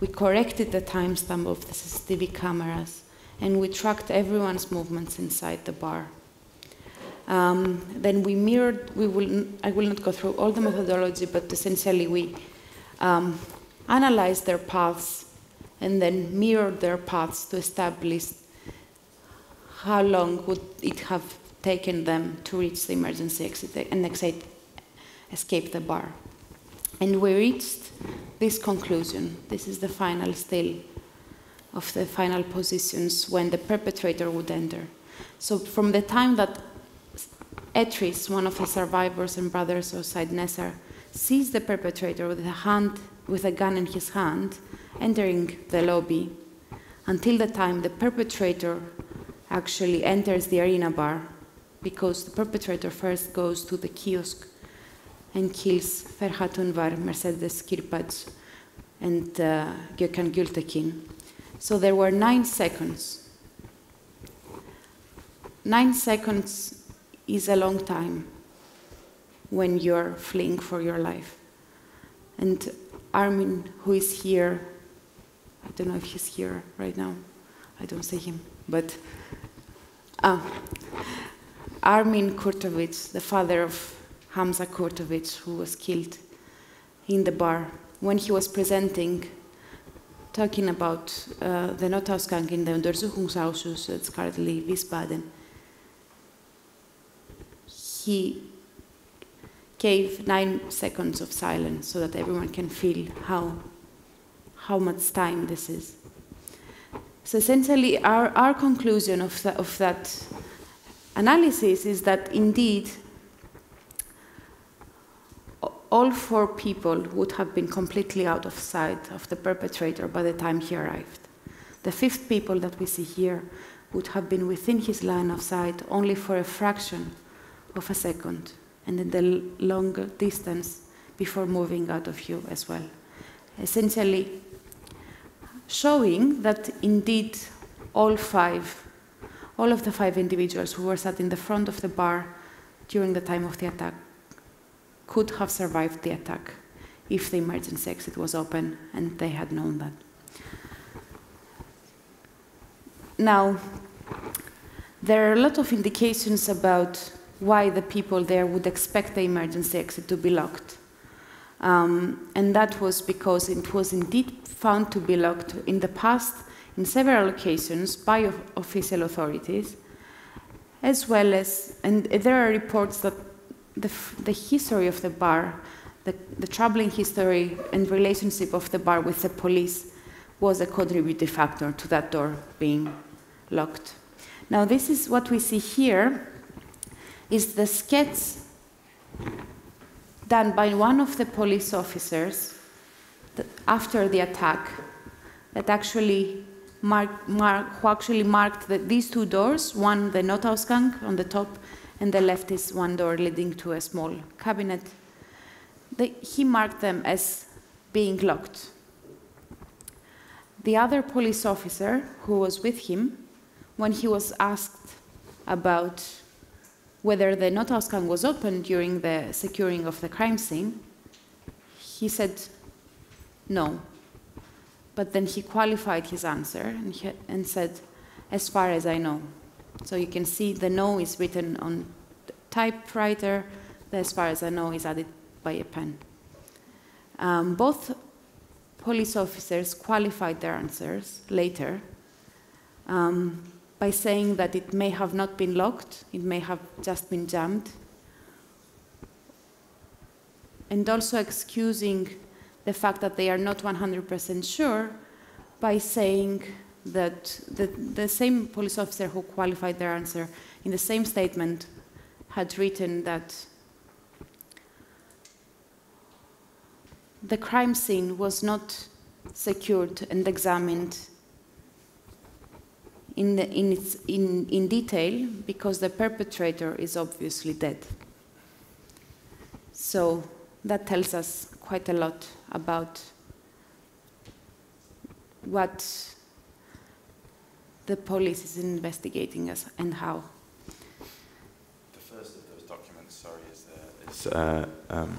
We corrected the timestamp of the CCTV cameras, and we tracked everyone's movements inside the bar. Um, then we mirrored. We will. I will not go through all the methodology, but essentially we um, analyzed their paths and then mirrored their paths to establish how long would it have taken them to reach the emergency exit and exit, escape the bar. And we reached this conclusion. This is the final still of the final positions when the perpetrator would enter. So from the time that Etris, one of the survivors and brothers of Said Nesar, sees the perpetrator with a hand with a gun in his hand entering the lobby until the time the perpetrator actually enters the arena bar because the perpetrator first goes to the kiosk and kills Ferhat Unvar, Mercedes Kierpacz, and uh, Gökhan Gültekin. So there were nine seconds. Nine seconds is a long time when you're fleeing for your life. And Armin, who is here, I don't know if he's here right now, I don't see him. but uh, Armin Kurtovic, the father of Hamza Kurtovic, who was killed in the bar, when he was presenting, talking about uh, the Notausgang in the Untersuchungsausschuss, it's currently Wiesbaden, he gave nine seconds of silence so that everyone can feel how, how much time this is. So essentially, our, our conclusion of, of that analysis is that indeed all four people would have been completely out of sight of the perpetrator by the time he arrived. The fifth people that we see here would have been within his line of sight only for a fraction of a second and in the longer distance before moving out of view as well. Essentially, showing that indeed all five, all of the five individuals who were sat in the front of the bar during the time of the attack could have survived the attack if the emergency exit was open and they had known that. Now, there are a lot of indications about why the people there would expect the emergency exit to be locked. Um, and that was because it was indeed found to be locked in the past in several occasions by official authorities, as well as, and there are reports that the, the history of the bar, the, the troubling history and relationship of the bar with the police was a contributing factor to that door being locked. Now, this is what we see here is the sketch done by one of the police officers after the attack that actually mark, who actually marked the, these two doors, one the Notausgang on the top and the left is one door leading to a small cabinet. he marked them as being locked. The other police officer who was with him, when he was asked about whether the Notausgang was open during the securing of the crime scene, he said no. But then he qualified his answer and, he, and said, as far as I know. So you can see the no is written on typewriter, the as far as I know is added by a pen. Um, both police officers qualified their answers later um, by saying that it may have not been locked, it may have just been jammed, and also excusing the fact that they are not 100% sure by saying that the, the same police officer who qualified their answer in the same statement had written that the crime scene was not secured and examined in, the, in, its, in, in detail because the perpetrator is obviously dead. So that tells us quite a lot about what the police is investigating us and how. The first of those documents, sorry, is, uh, is, uh, um,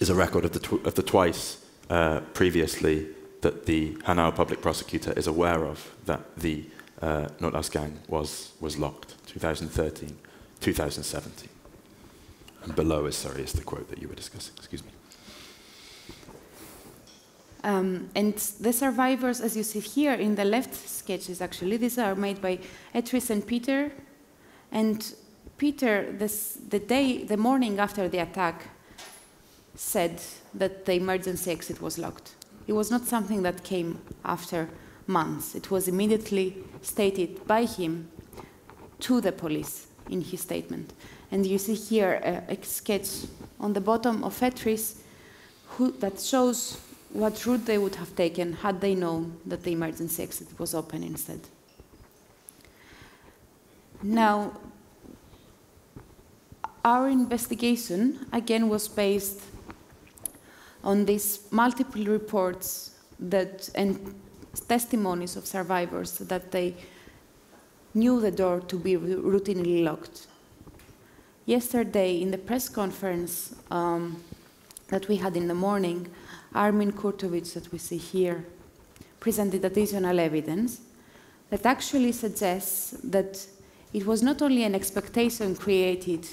is a record of the, tw- of the twice uh, previously that the Hanau public prosecutor is aware of that the uh, Notausgang was, was locked, 2013, 2017. And below is, sorry, is the quote that you were discussing. Excuse me. Um, and the survivors, as you see here in the left sketches, actually, these are made by Etris and Peter. And Peter, this, the day, the morning after the attack, said that the emergency exit was locked. It was not something that came after months. It was immediately stated by him to the police in his statement. And you see here a, a sketch on the bottom of Etris who, that shows what route they would have taken had they known that the emergency exit was open instead. Now, our investigation again was based on these multiple reports that and testimonies of survivors that they knew the door to be routinely locked. Yesterday, in the press conference um, that we had in the morning, Armin Kurtovic, that we see here, presented additional evidence that actually suggests that it was not only an expectation created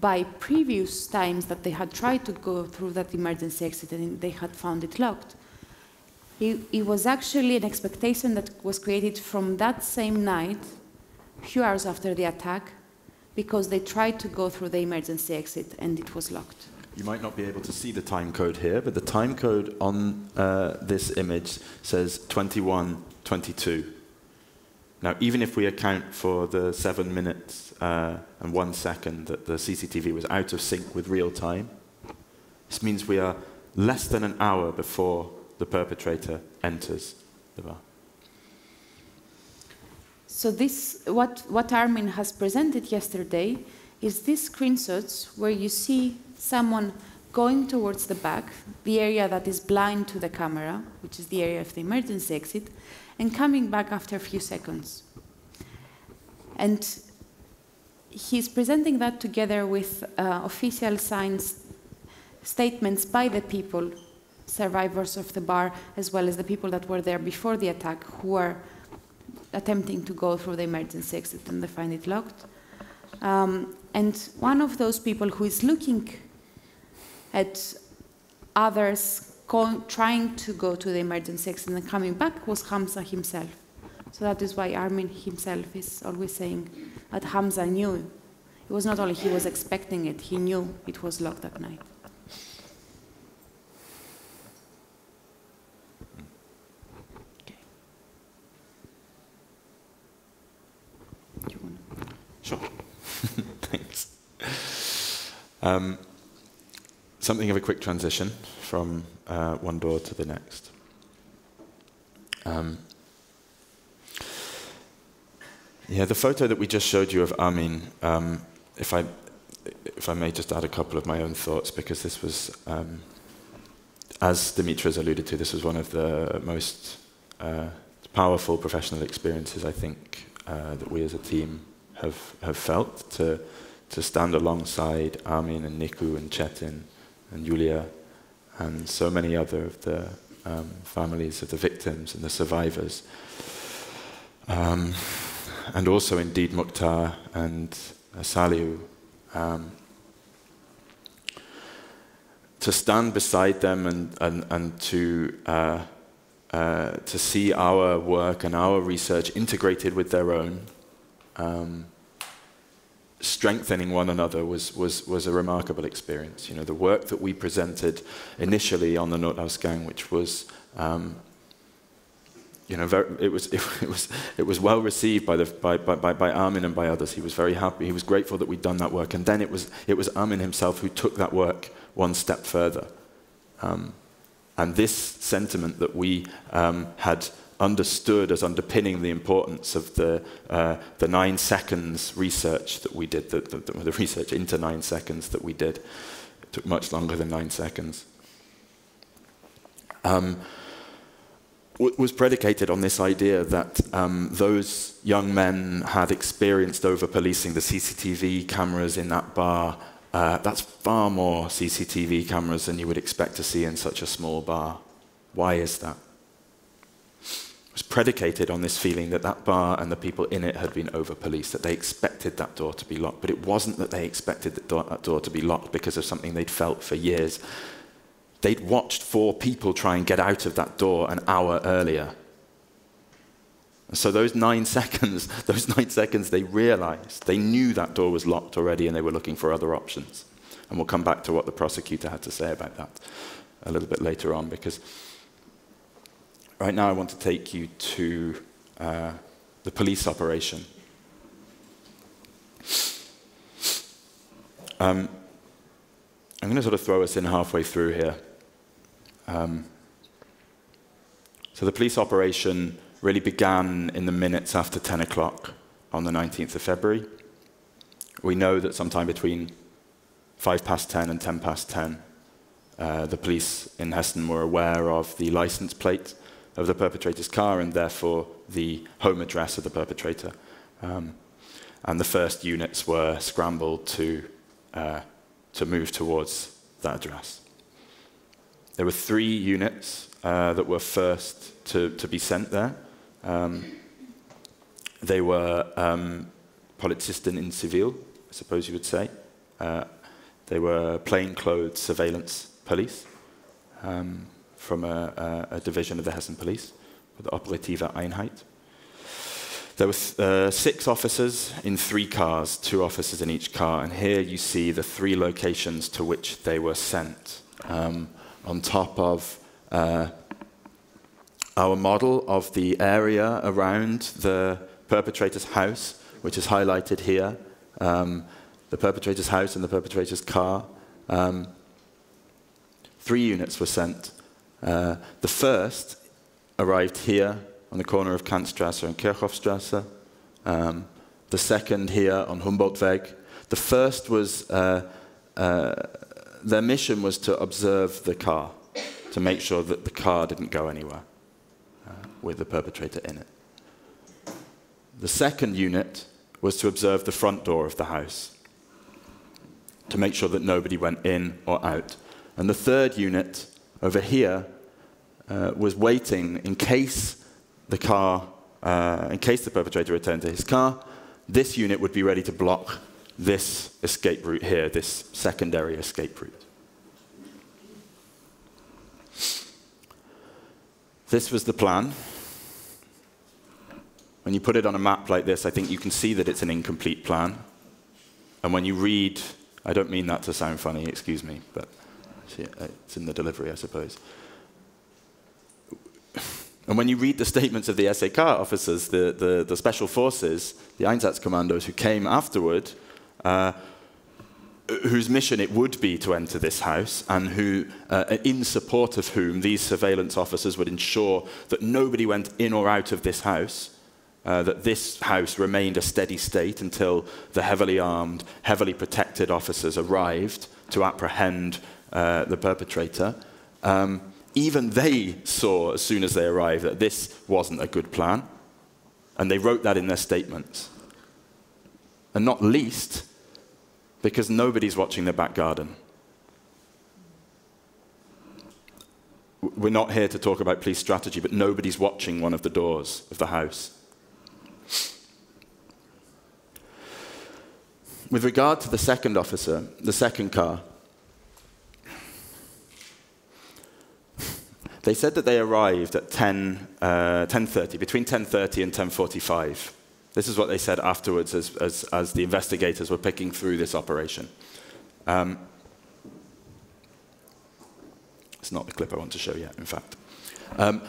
by previous times that they had tried to go through that emergency exit and they had found it locked. It, it was actually an expectation that was created from that same night, a few hours after the attack, because they tried to go through the emergency exit and it was locked. You might not be able to see the time code here, but the time code on uh, this image says 2122. Now, even if we account for the seven minutes uh, and one second that the CCTV was out of sync with real time, this means we are less than an hour before the perpetrator enters the bar. So this, what, what Armin has presented yesterday is these screenshots where you see someone going towards the back, the area that is blind to the camera, which is the area of the emergency exit, and coming back after a few seconds. And he's presenting that together with uh, official signs, statements by the people, survivors of the bar, as well as the people that were there before the attack, who are attempting to go through the emergency exit and they find it locked. Um, and one of those people who is looking at others trying to go to the emergency exit and coming back was Hamza himself. So that is why Armin himself is always saying that Hamza knew. It was not only he was expecting it, he knew it was locked that night. Sure. [LAUGHS] Thanks. Um, something of a quick transition from uh, one door to the next. Um, yeah, the photo that we just showed you of Armin, um, if, I, if I may just add a couple of my own thoughts, because this was, um, as Dimitra's alluded to, this was one of the most uh, powerful professional experiences, I think, uh, that we as a team have, have felt to, to stand alongside Armin and Niku and Çetin and Julia and so many other of the um, families of the victims and the survivors. Um, and also indeed Mukhtar and uh, Salihu. Um, to stand beside them and, and, and to, uh, uh, to see our work and our research integrated with their own, um, strengthening one another was, was, was a remarkable experience. You know, the work that we presented initially on the Notausgang, which was, um, you know, very, it, was, [LAUGHS] it, was, it was well received by, the, by, by, by Armin and by others. He was very happy. He was grateful that we'd done that work. And then it was, it was Armin himself who took that work one step further. Um, and this sentiment that we um, had understood as underpinning the importance of the, uh, the nine seconds research that we did, the, the, the, research into nine seconds that we did. It took much longer than nine seconds. Um, was predicated on this idea that um, those young men had experienced over policing the CCTV cameras in that bar. Uh, that's far more CCTV cameras than you would expect to see in such a small bar. Why is that? It was predicated on this feeling that that bar and the people in it had been over policed, that they expected that door to be locked. But it wasn't that they expected that door, that door to be locked because of something they'd felt for years. They'd watched four people try and get out of that door an hour earlier. so those nine [LAUGHS] seconds, those nine seconds, they realized, they knew that door was locked already and they were looking for other options. And we'll come back to what the prosecutor had to say about that a little bit later on because Right now, I want to take you to uh, the police operation. Um, I'm going to sort of throw us in halfway through here. Um, so the police operation really began in the minutes after 10 o'clock on the 19th of February. We know that sometime between 5 past 10 and 10 past 10, uh, the police in Hessen were aware of the license plate of the perpetrator's car and therefore the home address of the perpetrator. Um, and the first units were scrambled to, uh, to move towards that address. There were three units uh, that were first to, to be sent there. Um, they were um, Polizisten in Civil, I suppose you would say. Uh, they were plainclothes surveillance police um, from a, a, a, division of the Hessen police, the Operative Einheit. There were uh, six officers in three cars, two officers in each car, and here you see the three locations to which they were sent. Um, on top of uh, our model of the area around the perpetrator's house, which is highlighted here, um, the perpetrator's house and the perpetrator's car. Um, three units were sent. Uh, the first arrived here on the corner of Kantstrasse and Kirchhofstrasse. Um, the second here on Humboldtweg. The first was, uh, uh, their mission was to observe the car, to make sure that the car didn't go anywhere uh, with the perpetrator in it. The second unit was to observe the front door of the house, to make sure that nobody went in or out. And the third unit over here uh, was waiting in case the car, uh, in case the perpetrator returned to his car, this unit would be ready to block this escape route here, this secondary escape route. This was the plan. When you put it on a map like this, I think you can see that it's an incomplete plan. And when you read, I don't mean that to sound funny, excuse me, but it's in the delivery, I suppose. And when you read the statements of the SEK officers, the, the, the special forces, the Einsatzkommandos who came afterward, uh, whose mission it would be to enter this house, and who, uh, in support of whom these surveillance officers would ensure that nobody went in or out of this house, uh, that this house remained a steady state until the heavily armed, heavily protected officers arrived to apprehend uh, the perpetrator. Um, even they saw as soon as they arrived that this wasn't a good plan, and they wrote that in their statements. And not least because nobody's watching the back garden. We're not here to talk about police strategy, but nobody's watching one of the doors of the house. With regard to the second officer, the second car, they said that they arrived at 10, uh, 10.30, between 10.30 and 10.45. This is what they said afterwards as, as, as the investigators were picking through this operation. Um, it's not the clip I want to show yet, in fact. Um,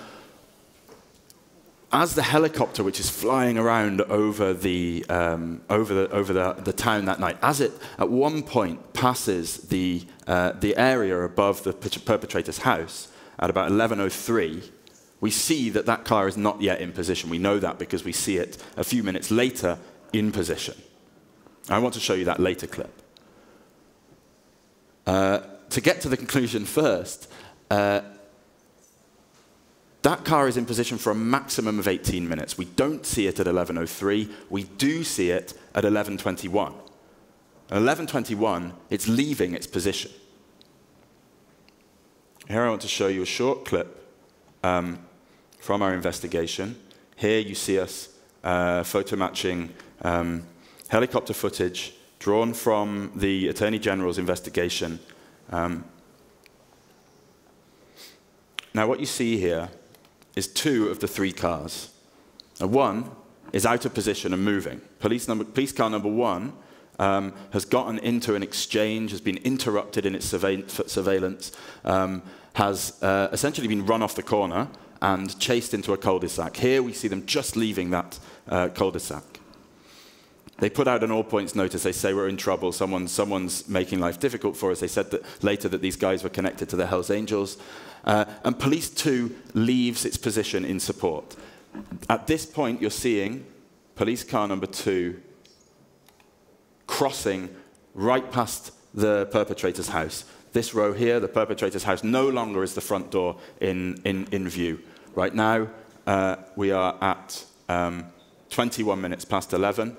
as the helicopter, which is flying around over the, um, over the, over the, the town that night, as it at one point passes the, uh, the area above the perpetrator's house at about 11.03, we see that that car is not yet in position. We know that because we see it a few minutes later in position. I want to show you that later clip. Uh, to get to the conclusion first, uh, that car is in position for a maximum of 18 minutes. We don't see it at 11.03. We do see it at 11.21. At 11.21, it's leaving its position. Here I want to show you a short clip um, from our investigation. Here you see us uh, photo matching um, helicopter footage drawn from the Attorney General's investigation. Um, now, what you see here is two of the three cars. Now, one is out of position and moving. Police, number, police car number one um, has gotten into an exchange, has been interrupted in its surveillance, um, has uh, essentially been run off the corner and chased into a cul-de-sac. Here we see them just leaving that uh, cul-de-sac. They put out an all points notice. They say we're in trouble. Someone, someone's making life difficult for us. They said that later that these guys were connected to the Hells Angels. Uh, and Police 2 leaves its position in support. At this point, you're seeing police car number 2 crossing right past the perpetrator's house. This row here, the perpetrator's house, no longer is the front door in, in, in view. Right now, uh, we are at um, 21 minutes past 11.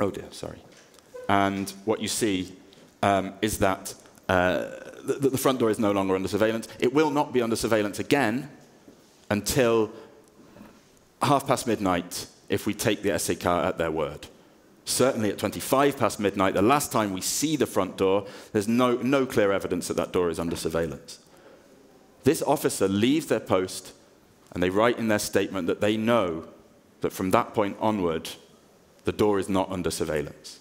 Oh dear, sorry. And what you see um, is that uh, the, the front door is no longer under surveillance. It will not be under surveillance again until half past midnight if we take the SEK at their word. Certainly at 25 past midnight, the last time we see the front door, there's no, no clear evidence that that door is under surveillance. This officer leaves their post and they write in their statement that they know that from that point onward, the door is not under surveillance.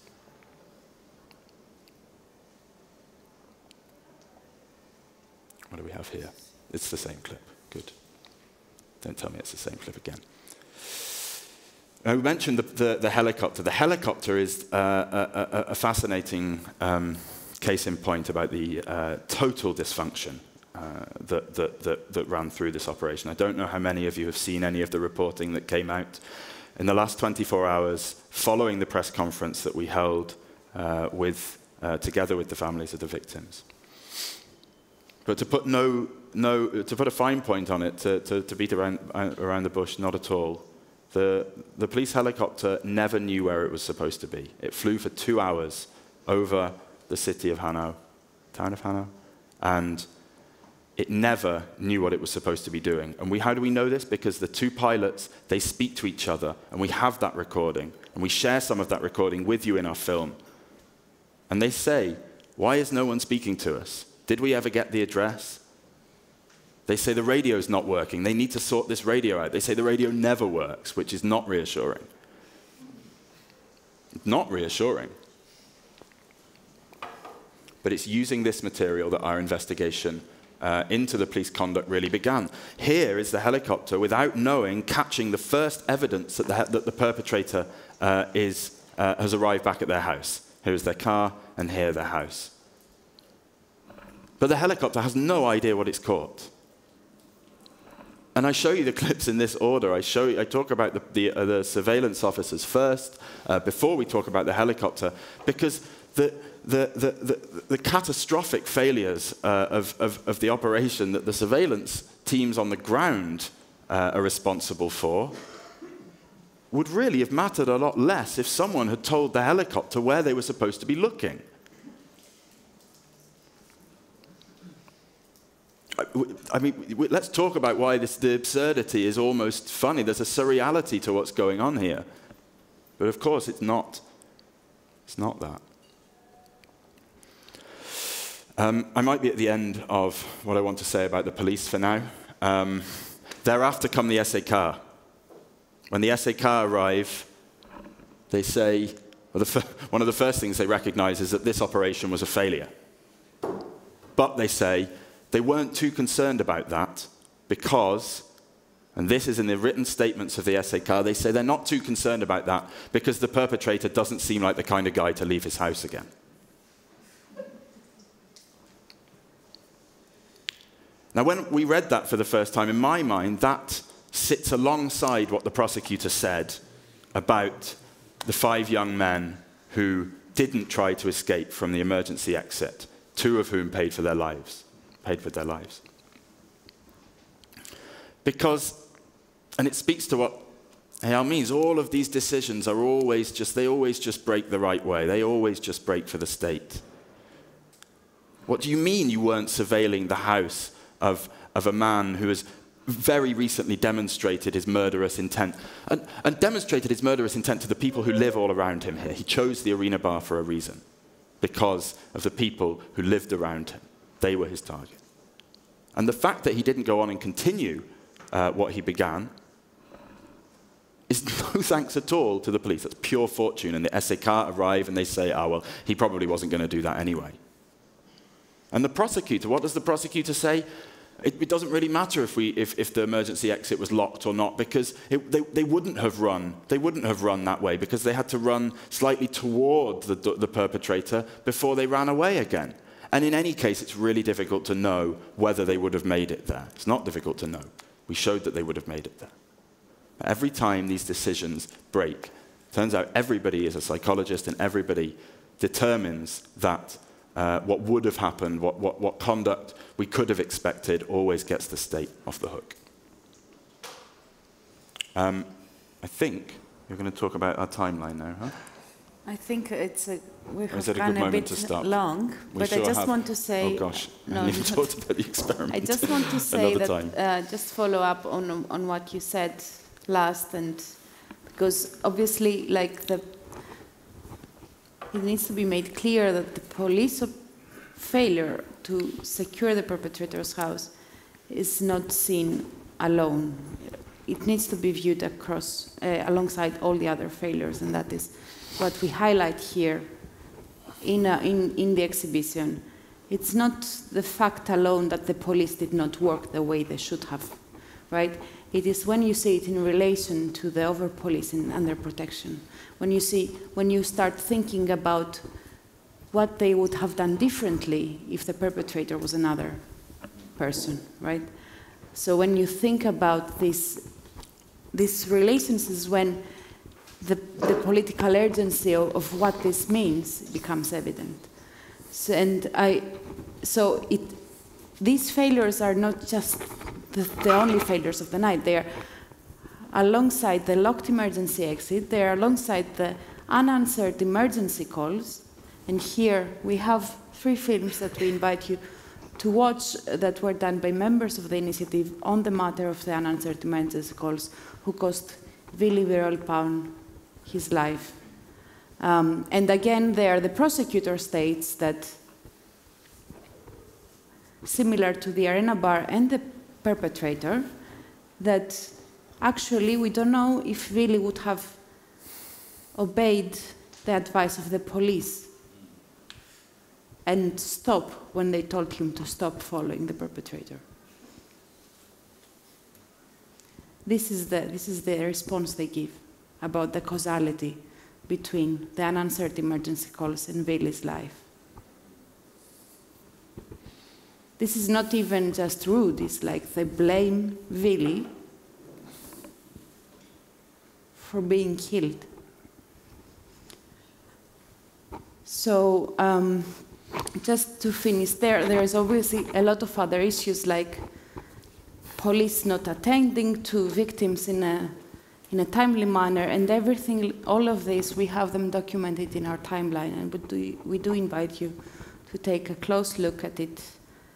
What do we have here? It's the same clip. Good. Don't tell me it's the same clip again. I mentioned the, the, the, helicopter. The helicopter is uh, a, a, a, fascinating um, case in point about the uh, total dysfunction uh, that, that, that, that, ran through this operation. I don't know how many of you have seen any of the reporting that came out in the last 24 hours following the press conference that we held uh, with, uh, together with the families of the victims. But to put, no, no, to put a fine point on it, to, to, to beat around, around the bush, not at all. The, the police helicopter never knew where it was supposed to be. It flew for two hours over the city of Hanau, town of Hanau, and it never knew what it was supposed to be doing. And we, how do we know this? Because the two pilots, they speak to each other, and we have that recording, and we share some of that recording with you in our film. And they say, why is no one speaking to us? Did we ever get the address? They say the radio's not working. They need to sort this radio out. They say the radio never works, which is not reassuring. Not reassuring. But it's using this material that our investigation uh, into the police conduct really began. Here is the helicopter, without knowing, catching the first evidence that the, that the perpetrator uh, is, uh, has arrived back at their house. Here is their car, and here their house. But the helicopter has no idea what it's caught. And I show you the [LAUGHS] clips in this order. I, show you, I talk about the, the, uh, the surveillance officers first, uh, before we talk about the helicopter, because the, the, the, the, the catastrophic failures uh, of, of, of, the operation that the surveillance teams on the ground uh, are responsible for would really have mattered a lot less if someone had told the helicopter where they were supposed to be looking. I mean, let's talk about why this, the absurdity is almost funny. There's a surreality to what's going on here. But of course, it's not. It's not that. Um, I might be at the end of what I want to say about the police for now. Um, thereafter come the SEK. When the SEK arrive, they say, well, the [LAUGHS] one of the first things they recognize is that this operation was a failure. But they say, they weren't too concerned about that because, and this is in the written statements of the SEK, they say they're not too concerned about that because the perpetrator doesn't seem like the kind of guy to leave his house again. Now, when we read that for the first time, in my mind, that sits alongside what the prosecutor said about the five young men who didn't try to escape from the emergency exit, two of whom paid for their lives paid with their lives. Because, and it speaks to what Eyal means, all of these decisions are always just, they always just break the right way. They always just break for the state. What do you mean you weren't surveilling the house of, of a man who has very recently demonstrated his murderous intent and, and demonstrated his murderous intent to the people who live all around him here? He chose the arena bar for a reason because of the people who lived around him. They were his target. And the fact that he didn't go on and continue uh, what he began is [LAUGHS] no thanks at all to the police. That's pure fortune. And the SEK arrive and they say, oh, well, he probably wasn't going to do that anyway. And the prosecutor, what does the prosecutor say? It, it doesn't really matter if, we, if, if, the emergency exit was locked or not, because it, they, they, wouldn't have run. They wouldn't have run that way because they had to run slightly toward the, the perpetrator before they ran away again. And in any case, it's really difficult to know whether they would have made it there. It's not difficult to know. We showed that they would have made it there. Every time these decisions break, turns out everybody is a psychologist and everybody determines that uh, what would have happened, what, what, what conduct we could have expected, always gets the state off the hook. Um, I think you're going to talk about our timeline now, huh? I think it's a, we have a gone a, bit long, we but sure I just have. want to say. Oh gosh, [LAUGHS] no, I even talked about the experiment. I just want to [LAUGHS] say that uh, just follow up on on what you said last and because obviously like the it needs to be made clear that the police failure to secure the perpetrator's house is not seen alone. It needs to be viewed across, uh, alongside all the other failures, and that is what we highlight here in, uh, in, in the exhibition. It's not the fact alone that the police did not work the way they should have, right? It is when you see it in relation to the over-policing and their protection. When you see, when you start thinking about what they would have done differently if the perpetrator was another person, right? So when you think about this, these relations is when the, the political urgency of, of, what this means becomes evident. So, and I, so it, these failures are not just the, the only failures of the night. They are alongside the locked emergency exit, they are alongside the unanswered emergency calls. And here we have three films that we invite you to watch that were done by members of the initiative on the matter of the unanswered emergency calls who cost Vili Viorel his life. Um, and again, there the prosecutor states that, similar to the arena bar and the perpetrator, that actually we don't know if Vili would have obeyed the advice of the police and stop when they told him to stop following the perpetrator. This is the, this is the response they give about the causality between the unanswered emergency calls and Vili's life. This is not even just rude, it's like they blame Vili for being killed. So, um, just to finish there, there is obviously a lot of other issues like police not attending to victims in a, in a timely manner, and everything, all of this, we have them documented in our timeline, and we do, we do invite you to take a close look at it.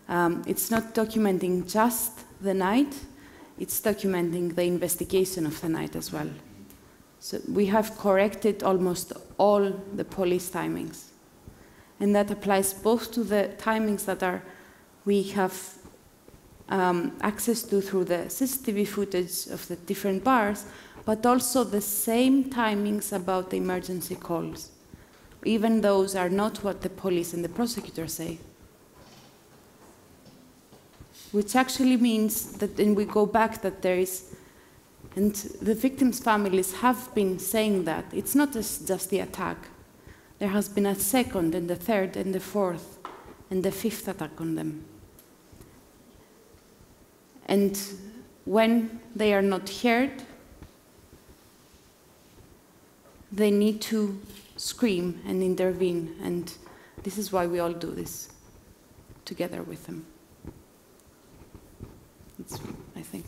Um, it's not documenting just the night, it's documenting the investigation of the night as well. So we have corrected almost all the police timings and that applies both to the timings that are we have um, access to through the CCTV footage of the different bars, but also the same timings about the emergency calls. Even those are not what the police and the prosecutor say. Which actually means that, and we go back, that there is, and the victims' families have been saying that, it's not just the attack, there has been a second and a third and a fourth and a fifth attack on them. And when they are not heard, they need to scream and intervene. And this is why we all do this together with them. It's, I think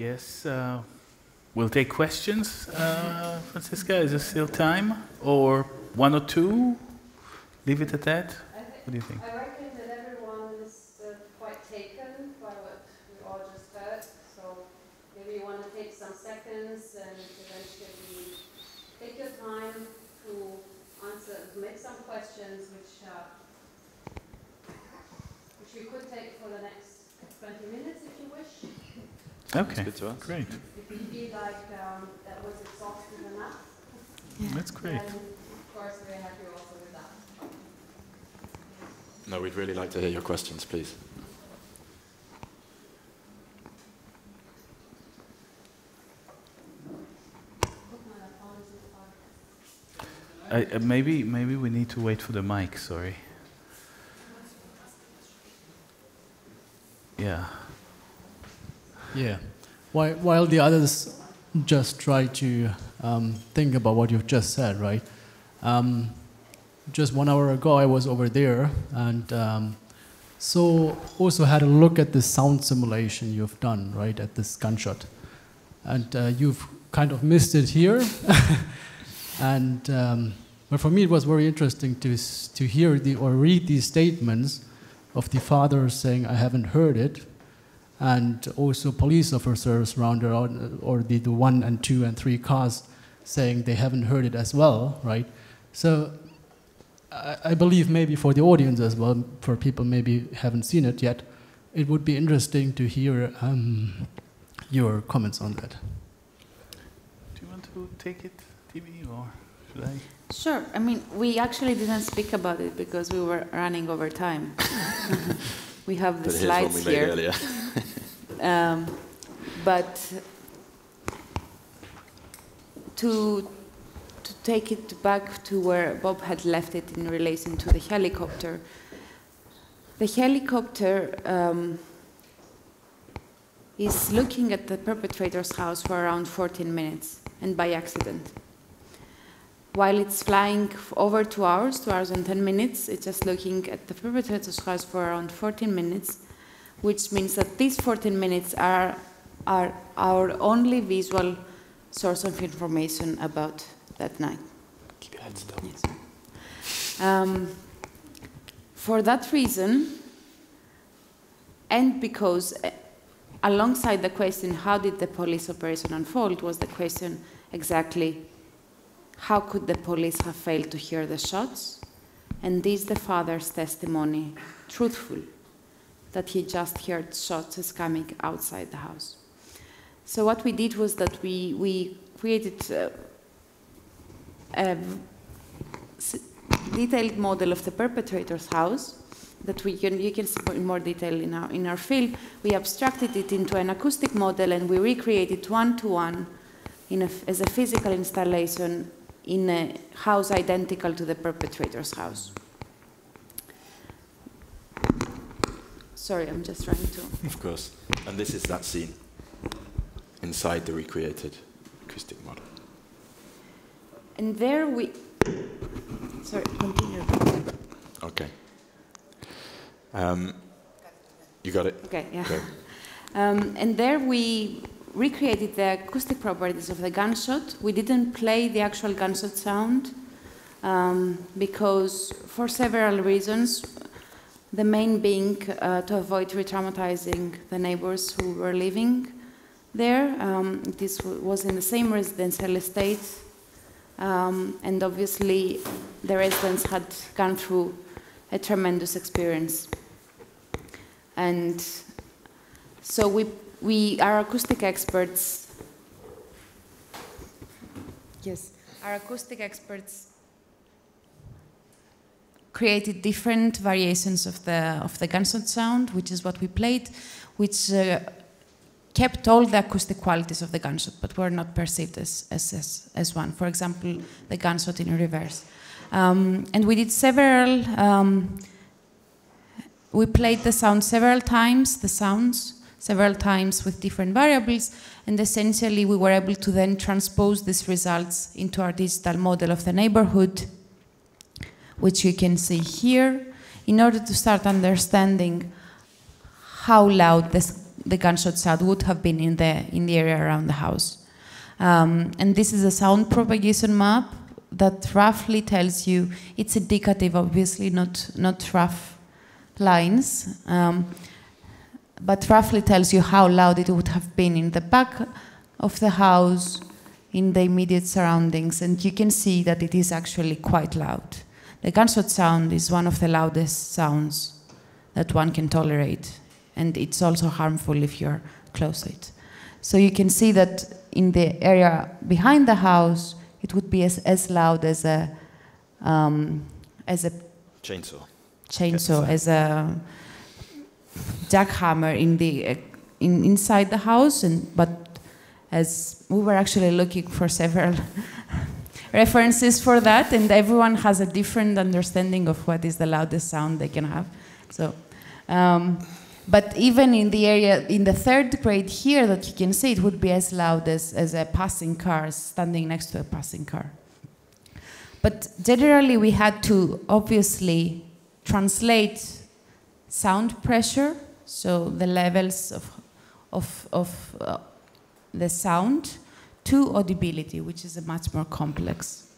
guess uh, we'll take questions. Uh, Franziska, is there still time? Or one or two? Leave it at that? What do you think? I reckon that everyone is uh, quite taken by what we all just heard. So maybe you want to take some seconds and eventually take your time to answer, to make some questions which, uh, which you could take for the next 20 minutes if you wish. Okay. good to us. Great. If you feel like um, that was exhaustive enough, yeah. That's great. then of course we're happy also with that. No, we'd really like to hear your questions, please. Uh, maybe maybe we need to wait for the mic. Sorry. Yeah. Yeah. While, while the others just try to um, think about what you've just said, right? Um, just one hour ago, I was over there, and um, so also had a look at the sound simulation you've done, right, at this gunshot, and uh, you've kind of missed it here, [LAUGHS] and um, but for me, it was very interesting to to hear the or read these statements of the father saying, "I haven't heard it." And also police officers around or, or the, the one and two and three cars saying they haven't heard it as well, right? So I, I believe maybe for the audience as well, for people maybe haven't seen it yet, it would be interesting to hear um, your comments on that. Do you want to take it, TV, or should I? Sure. I mean, we actually didn't speak about it because we were running over time. [LAUGHS] we have the slides one we made here. [LAUGHS] Um, but to to take it back to where Bob had left it in relation to the helicopter, the helicopter um, is looking at the perpetrator's house for around 14 minutes, and by accident. While it's flying over two hours, two hours and 10 minutes, it's just looking at the perpetrator's house for around 14 minutes which means that these 14 minutes are, are our only visual source of information about that night. Keep your head still. Um, for that reason, and because uh, alongside the question, how did the police operation unfold, was the question exactly how could the police have failed to hear the shots? And is the father's testimony truthful? that he just heard shots coming outside the house. So what we did was that we, we created a, a s- detailed model of the perpetrator's house that we can, you can see in more detail in our, in our film. We abstracted it into an acoustic model and we recreated one-to-one in as a physical installation in a house identical to the perpetrator's house. Sorry, I'm just trying to. Of course. And this is that scene inside the recreated acoustic model. And there we. Sorry, continue. Okay. Um, you got it? Okay, yeah. Okay. Um, and there we recreated the acoustic properties of the gunshot. We didn't play the actual gunshot sound um, because, for several reasons, the main being uh, to avoid re traumatizing the neighbors who were living there. Um, this was in the same residential estate, um, and obviously the residents had gone through a tremendous experience. And so we, we are acoustic experts. Yes, our acoustic experts created different variations of the of the gunshot sound, which is what we played, which uh, kept all the acoustic qualities of the gunshot, but were not perceived as as, as, as one. For example, the gunshot in reverse. Um, and we did several. Um, we played the sound several times, the sounds several times with different variables, and essentially we were able to then transpose these results into our digital model of the neighborhood, which you can see here, in order to start understanding how loud this, the gunshot sound would have been in the, in the area around the house. Um, and this is a sound propagation map that roughly tells you, it's indicative, obviously, not, not rough lines, um, but roughly tells you how loud it would have been in the back of the house, in the immediate surroundings, and you can see that it is actually quite loud. The gunshot sound is one of the loudest sounds that one can tolerate, and it's also harmful if you're close to it. So you can see that in the area behind the house, it would be as, as loud as a um, as a Chainsaw. chainsaw as a jackhammer in the uh, in, inside the house and but as we were actually looking for several [LAUGHS] references for that and everyone has a different understanding of what is the loudest sound they can have so um, but even in the area, in the third grade here that you can see, it would be as loud as, as a passing car, standing next to a passing car. But generally, we had to obviously translate sound pressure, so the levels of, of, of uh, the sound, to audibility, which is a much more complex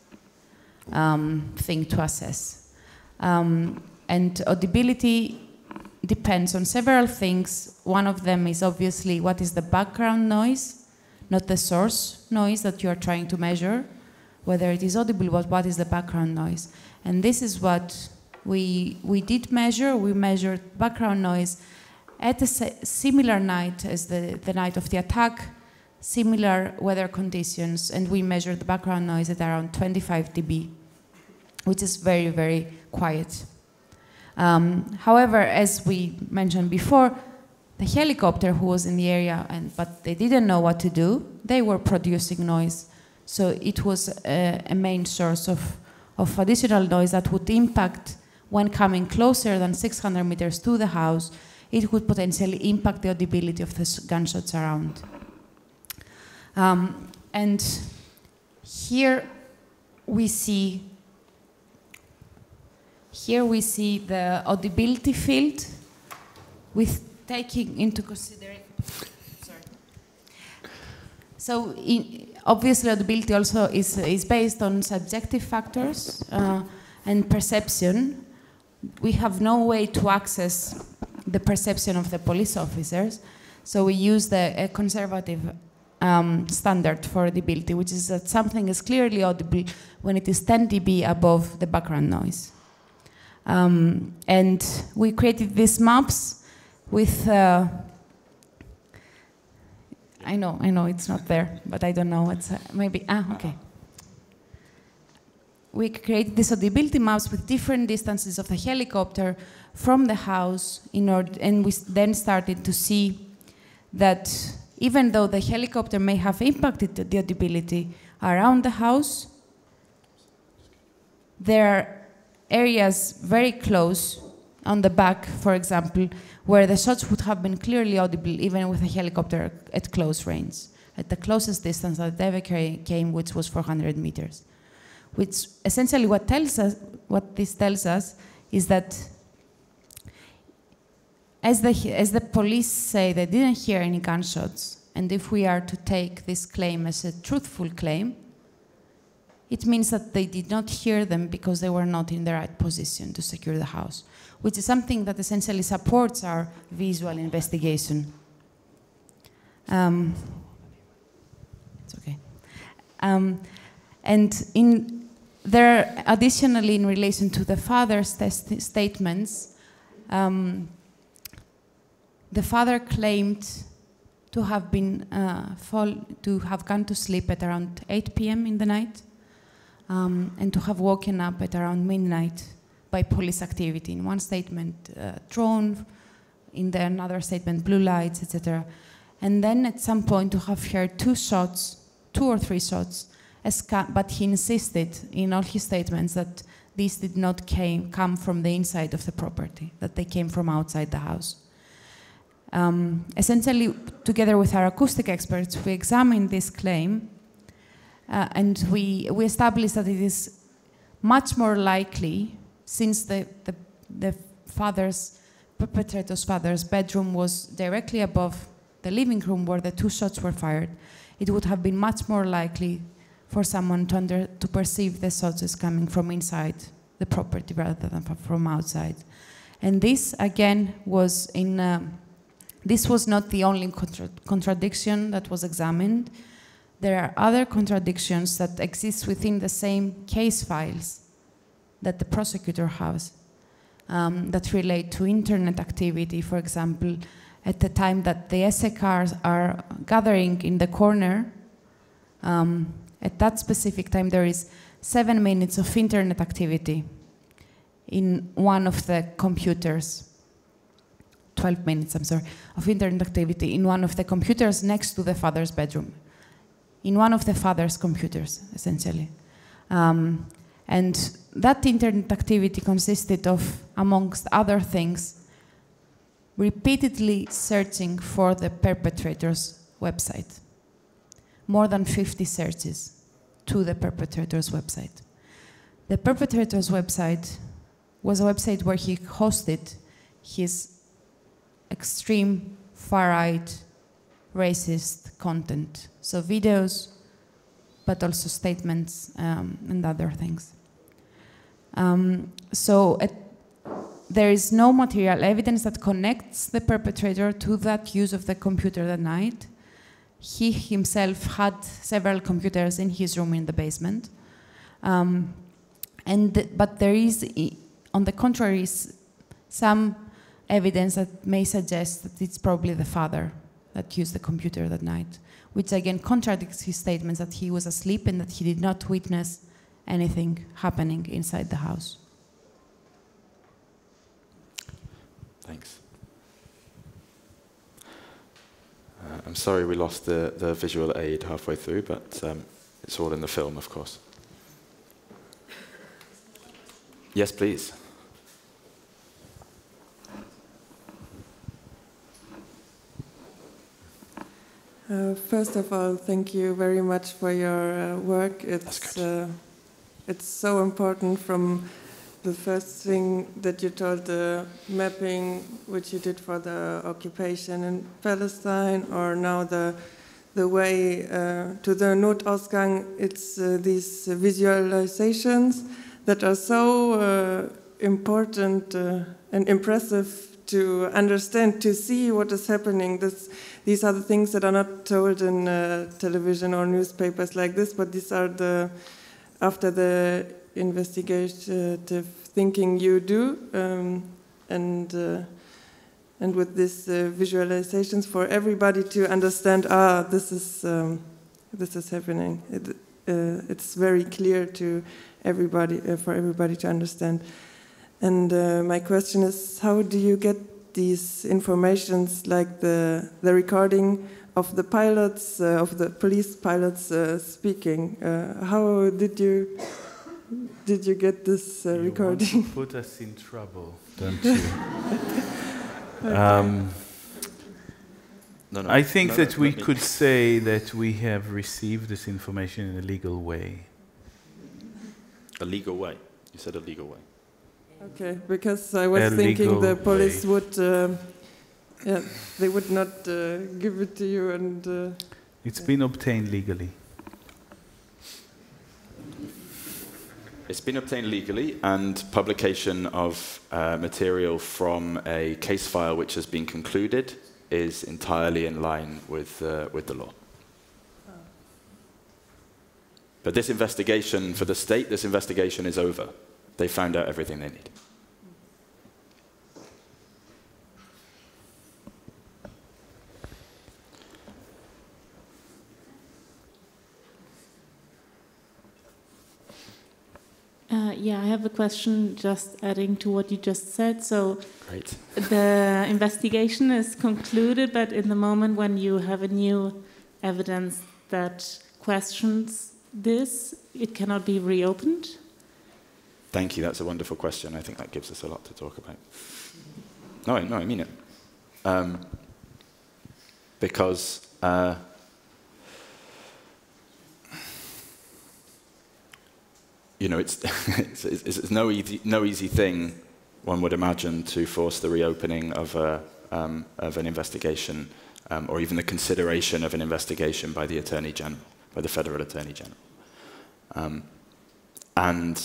um, thing to assess. Um, and audibility depends on several things. One of them is obviously what is the background noise, not the source noise that you are trying to measure, whether it is audible, but what is the background noise. And this is what we, we did measure. We measured background noise at a similar night as the, the night of the attack, similar weather conditions, and we measured the background noise at around 25 dB, which is very, very quiet. Um, however, as we mentioned before, the helicopter who was in the area, and, but they didn't know what to do, they were producing noise. So it was a, a main source of, of additional noise that would impact when coming closer than 600 meters to the house, it could potentially impact the audibility of the gunshots around. Um, and here we see here we see the audibility field with taking into consideration. So in, obviously audibility also is, is based on subjective factors uh, and perception. We have no way to access the perception of the police officers, so we use the conservative um, standard for audibility, which is that something is clearly audible when it is 10 dB above the background noise. Um, and we created these maps with, uh, I know, I know it's not there, but I don't know, it's uh, maybe, ah, okay. We created these audibility maps with different distances of the helicopter from the house in order, and we then started to see that even though the helicopter may have impacted the audibility around the house, there are areas very close on the back, for example, where the shots would have been clearly audible even with a helicopter at close range, at the closest distance that ever came, which was 400 meters. Which essentially what tells us, what this tells us, is that as the, as the police say they didn't hear any gunshots, and if we are to take this claim as a truthful claim, it means that they did not hear them because they were not in the right position to secure the house, which is something that essentially supports our visual investigation. Um, it's okay. Um, and in there, additionally, in relation to the father's statements, um, the father claimed to have been uh, fall, to have gone to sleep at around 8 p.m. in the night um, and to have woken up at around midnight by police activity. In one statement, uh, drone, in the another statement, blue lights, etc. And then at some point to have heard two shots, two or three shots, but he insisted in all his statements that these did not came, come from the inside of the property, that they came from outside the house. Um, essentially, together with our acoustic experts, we examined this claim uh, and we, we established that it is much more likely, since the, the, the father's, perpetrator's father's bedroom was directly above the living room where the two shots were fired, it would have been much more likely for someone to, under, to perceive the as coming from inside the property rather than from outside. And this, again, was in, uh, this was not the only contra contradiction that was examined there are other contradictions that exist within the same case files that the prosecutor has um, that relate to internet activity. For example, at the time that the SEKs are gathering in the corner, um, at that specific time there is seven minutes of internet activity in one of the computers. 12 minutes, I'm sorry, of internet activity in one of the computers next to the father's bedroom in one of the father's computers, essentially. Um, and that internet activity consisted of, amongst other things, repeatedly searching for the perpetrator's website. More than 50 searches to the perpetrator's website. The perpetrator's website was a website where he hosted his extreme far right racist content. So, videos, but also statements um, and other things. Um, so, at, there is no material evidence that connects the perpetrator to that use of the computer that night. He himself had several computers in his room in the basement. Um, and, but there is, on the contrary, some evidence that may suggest that it's probably the father that used the computer that night, which again contradicts his statements that he was asleep and that he did not witness anything happening inside the house. Thanks. Uh, I'm sorry we lost the, the visual aid halfway through, but um, it's all in the film, of course. Yes, please. Uh, first of all, thank you very much for your uh, work. It's uh, it's so important from the first thing that you told the mapping which you did for the occupation in Palestine, or now the the way uh, to the Notausgang. It's uh, these visualizations that are so uh, important and impressive to understand, to see what is happening. This, these are the things that are not told in uh, television or newspapers like this, but these are the, after the investigative thinking you do, um, and, uh, and with these uh, visualizations for everybody to understand, ah, this is, um, this is happening. It, uh, it's very clear to everybody, uh, for everybody to understand. And uh, my question is, how do you get these informations, like the the recording of the pilots, uh, of the police pilots uh, speaking? Uh, how did you did you get this uh, you recording? put us in trouble, don't you? [LAUGHS] um, No, no, I think no, that no, we let me- could say that we have received this information in a legal way. A legal way. You said a legal way. Okay, because I was A thinking the police way. would, um yeah, they would not uh, give it to you, and uh, It's been obtained legally. It's been obtained legally, and publication of uh, material from a case file which has been concluded is entirely in line with, uh, with the law. But this investigation, for the state, this investigation is over. They found out everything they need. Uh, yeah, I have a question just adding to what you just said. So Great. the investigation is concluded, but in the moment when you have a new evidence that questions this, it cannot be reopened? Thank you. That's a wonderful question. I think that gives us a lot to talk about. No, I- no, I mean it. Um, because uh, you know, it's, [LAUGHS] it's, it's, it's no, easy, no easy thing, one would imagine, to force the reopening of, a, um, of an investigation um, or even the consideration of an investigation by the Attorney General, by the Federal Attorney General. Um, and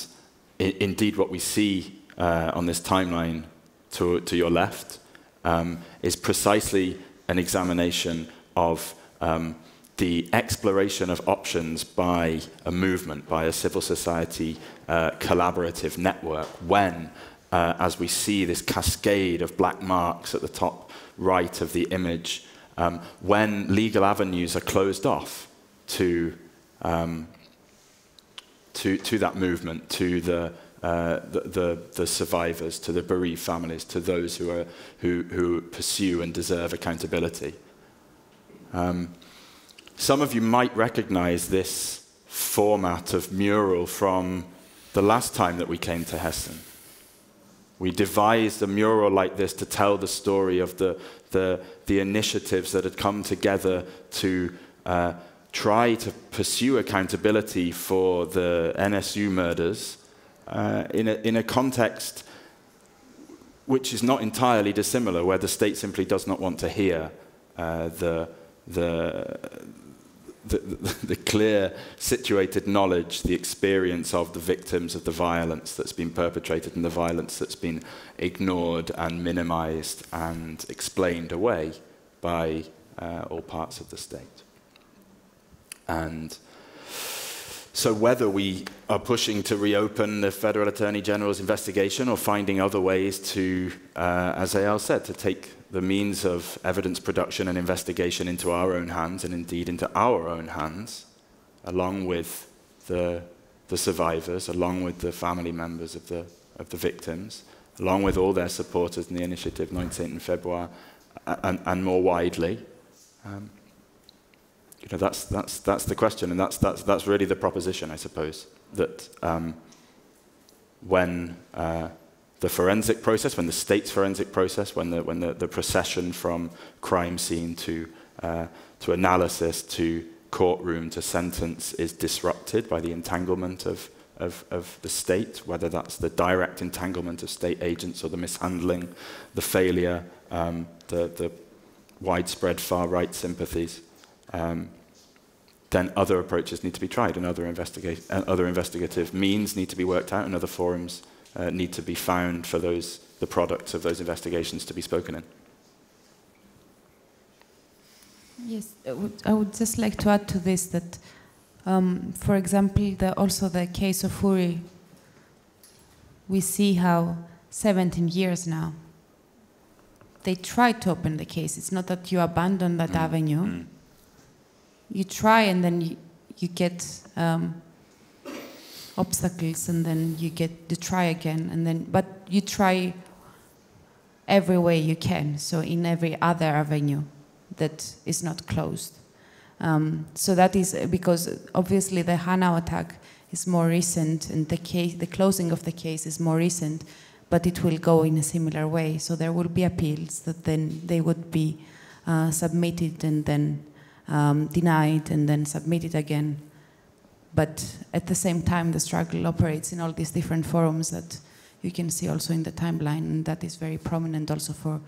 indeed, what we see uh, on this timeline to, to your left um, is precisely an examination of um, the exploration of options by a movement, by a civil society uh, collaborative network, when, uh, as we see this cascade of black marks at the top right of the image, um, when legal avenues are closed off to um, to, to that movement, to the, uh, the, the, the survivors, to the bereaved families, to those who, are, who, who pursue and deserve accountability. Um, some of you might recognize this format of mural from the last time that we came to Hessen. We devised a mural like this to tell the story of the, the, the initiatives that had come together to uh, try to pursue accountability for the NSU murders uh, in, a, in a context which is not entirely dissimilar, where the state simply does not want to hear uh, the, the, the, the, clear, situated knowledge, the experience of the victims of the violence that's been perpetrated and the violence that's been ignored and minimized and explained away by uh, all parts of the state. And so, whether we are pushing to reopen the Federal Attorney General's investigation or finding other ways to, uh, as Eyal said, to take the means of evidence production and investigation into our own hands and indeed into our own hands, along with the, the survivors, along with the family members of the, of the victims, along with all their supporters in the initiative 19 February, and, and more widely. Um, you know, that's, that's, that's the question, and that's, that's, that's really the proposition, I suppose, that um, when uh, the forensic process, when the state's forensic process, when the, when the, the procession from crime scene to, uh, to analysis to courtroom to sentence is disrupted by the entanglement of, of, of the state, whether that's the direct entanglement of state agents or the mishandling, the failure, um, the, the widespread far right sympathies. Um, then other approaches need to be tried and other, investiga- uh, other investigative means need to be worked out and other forums uh, need to be found for those, the products of those investigations to be spoken in. Yes, I would, I would just like to add to this that, um, for example, the, also the case of Oury, we see how 17 years now, they tried to open the case. It's not that you abandon that mm. avenue. Mm you try and then you, you get um, obstacles and then you get to try again and then but you try every way you can so in every other avenue that is not closed um, so that is because obviously the Hanau attack is more recent and the case the closing of the case is more recent but it will go in a similar way so there will be appeals that then they would be uh, submitted and then um, denied and then submitted again. But at the same time, the struggle operates in all these different forums that you can see also in the timeline, and that is very prominent also for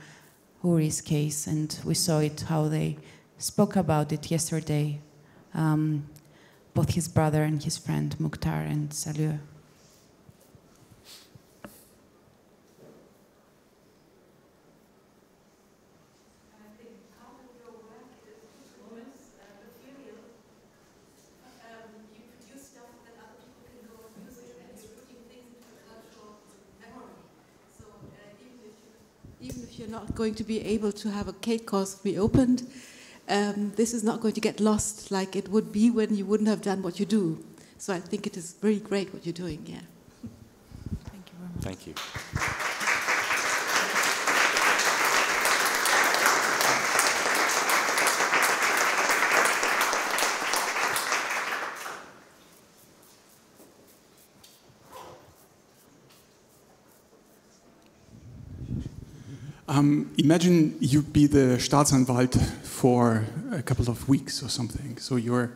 Oury's case. And we saw it how they spoke about it yesterday, um, both his brother and his friend Mouctar and Saliou. You're not going to be able to have a Kate course reopened, um, this is not going to get lost like it would be when you wouldn't have done what you do. So I think it is very great what you're doing, yeah. Thank you very much. Thank you. Um, imagine you'd be the Staatsanwalt for a couple of weeks or something. So you're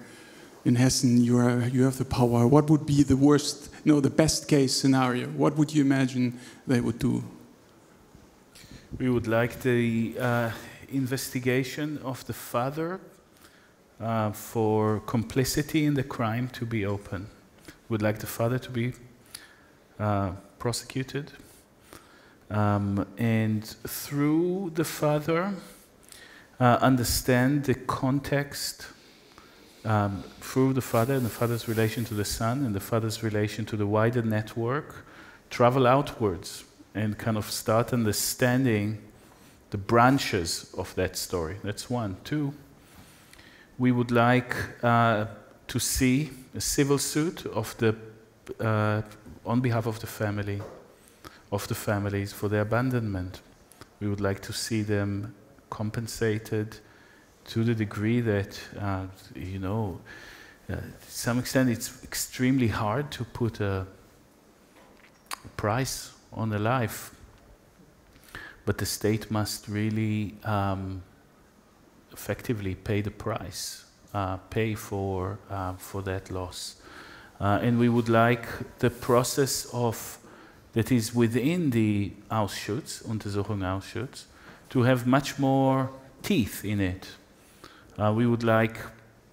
in Hessen, you, are, you have the power. What would be the worst, no, the best case scenario? What would you imagine they would do? We would like the uh, investigation of the father uh, for complicity in the crime to be open. Would like the father to be uh, prosecuted um, and through the Father, uh, understand the context um, through the Father and the Father's relation to the Son and the Father's relation to the wider network, travel outwards and kind of start understanding the branches of that story. That's one. Two, we would like uh, to see a civil suit of the, uh, on behalf of the family of the families for their abandonment. We would like to see them compensated to the degree that, uh, you know, uh, to some extent it's extremely hard to put a price on a life but the state must really um, effectively pay the price, uh, pay for, uh, for that loss. Uh, and we would like the process of that is within the Ausschuss, Untersuchung Ausschuss, to have much more teeth in it. Uh, we would like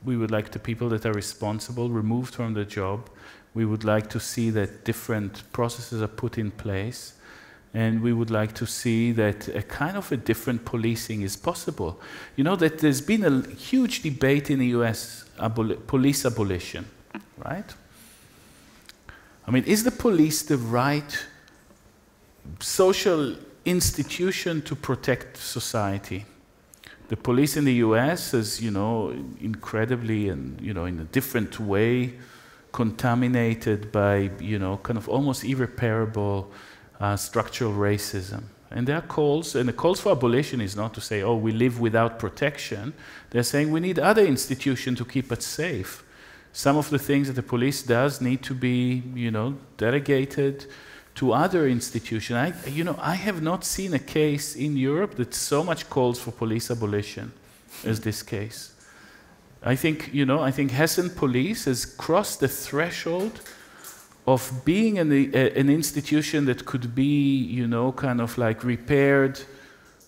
we would like the people that are responsible removed from the job. We would like to see that different processes are put in place. And we would like to see that a kind of a different policing is possible. You know that there's been a huge debate in the US aboli police abolition, right? I mean, is the police the right social institution to protect society? The police in the US is, you know, incredibly and, you know, in a different way contaminated by, you know, kind of almost irreparable uh, structural racism. And there are calls, and the calls for abolition is not to say, oh, we live without protection. They're saying we need other institutions to keep us safe. Some of the things that the police does need to be, you know, delegated to other institutions. I, you know, I have not seen a case in Europe that so much calls for police abolition as this case. I think, you know, I think Hessen police has crossed the threshold of being an, a, an institution that could be, you know, kind of like repaired,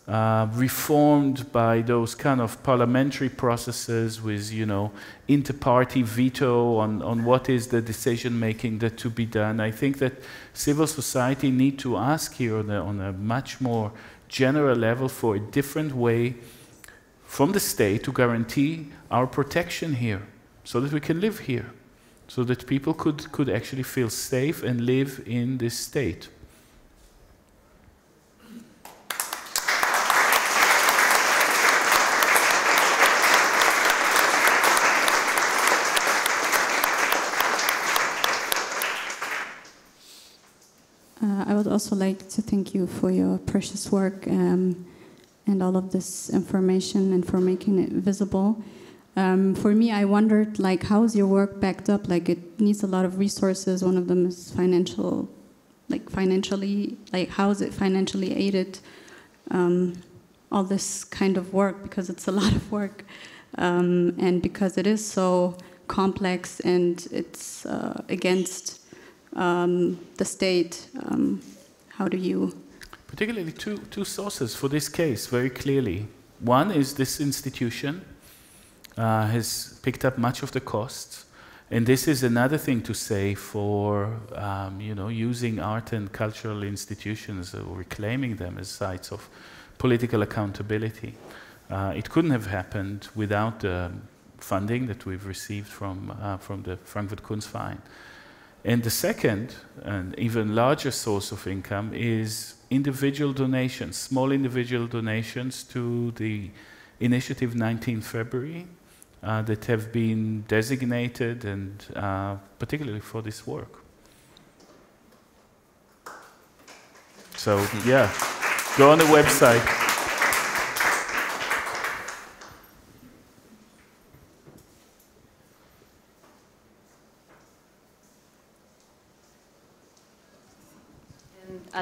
uh, reformed by those kind of parliamentary processes with, you know, inter-party veto on, on what is the decision making that to be done. I think that civil society need to ask here on a, on a much more general level for a different way from the state to guarantee our protection here so that we can live here so that people could, could actually feel safe and live in this state. Uh, I would also like to thank you for your precious work um, and all of this information and for making it visible. Um, for me, I wondered, like, how is your work backed up? Like, it needs a lot of resources. One of them is financial, like, financially, like, how is it financially aided? Um, all this kind of work because it's a [LAUGHS] lot of work, um, and because it is so complex and it's uh, against um, the state. Um, how do you? Particularly two two sources for this case very clearly. One is this institution uh, has picked up much of the costs. And this is another thing to say for um, you know using art and cultural institutions or reclaiming them as sites of political accountability. Uh, it couldn't have happened without the funding that we've received from uh, from the Frankfurt Kunstverein. And the second and even larger source of income is individual donations, small individual donations to the initiative 19 February, uh, that have been designated and uh, particularly for this work. So yeah, go on the website.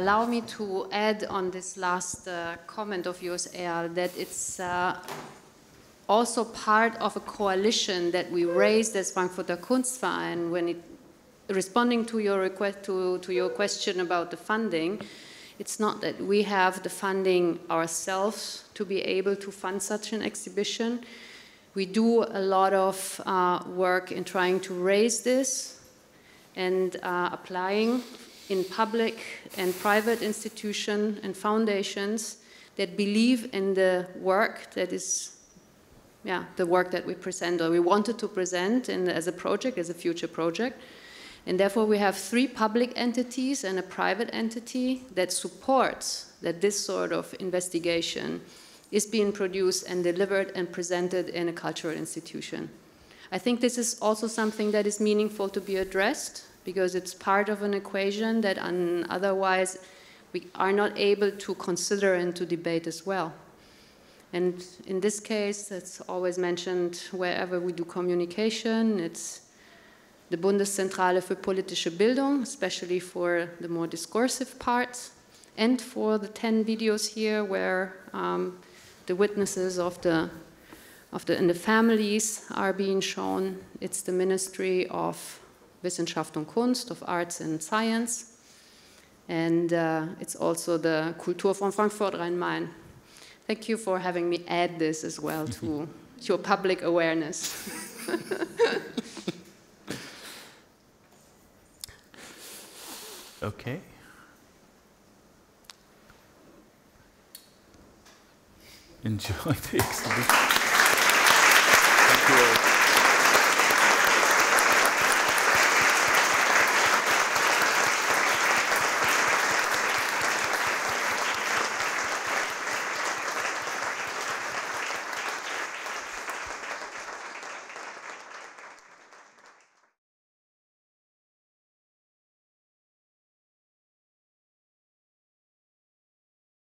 Allow me to add on this last uh, comment of yours, Eyal, that it's uh, also part of a coalition that we raised as Frankfurter Kunstverein when it, responding to your request to, to your question about the funding. It's not that we have the funding ourselves to be able to fund such an exhibition. We do a lot of uh, work in trying to raise this and uh, applying in public and private institutions and foundations that believe in the work that is yeah, the work that we present or we wanted to present in, as a project, as a future project. And therefore we have three public entities and a private entity that supports that this sort of investigation is being produced and delivered and presented in a cultural institution. I think this is also something that is meaningful to be addressed because it's part of an equation that otherwise we are not able to consider and to debate as well. And in this case, it's always mentioned wherever we do communication, it's the Bundeszentrale für politische Bildung, especially for the more discursive parts. and for the 10 videos here where um, the witnesses of the, of the, and the families are being shown. It's the Ministry of Wissenschaft und Kunst, of Arts and Science. And uh, it's also the Kulturfonds Frankfurt Rhein-Main. Thank you for having me add this as well to [LAUGHS] your public awareness. [LAUGHS] Okay. Enjoy the exhibition.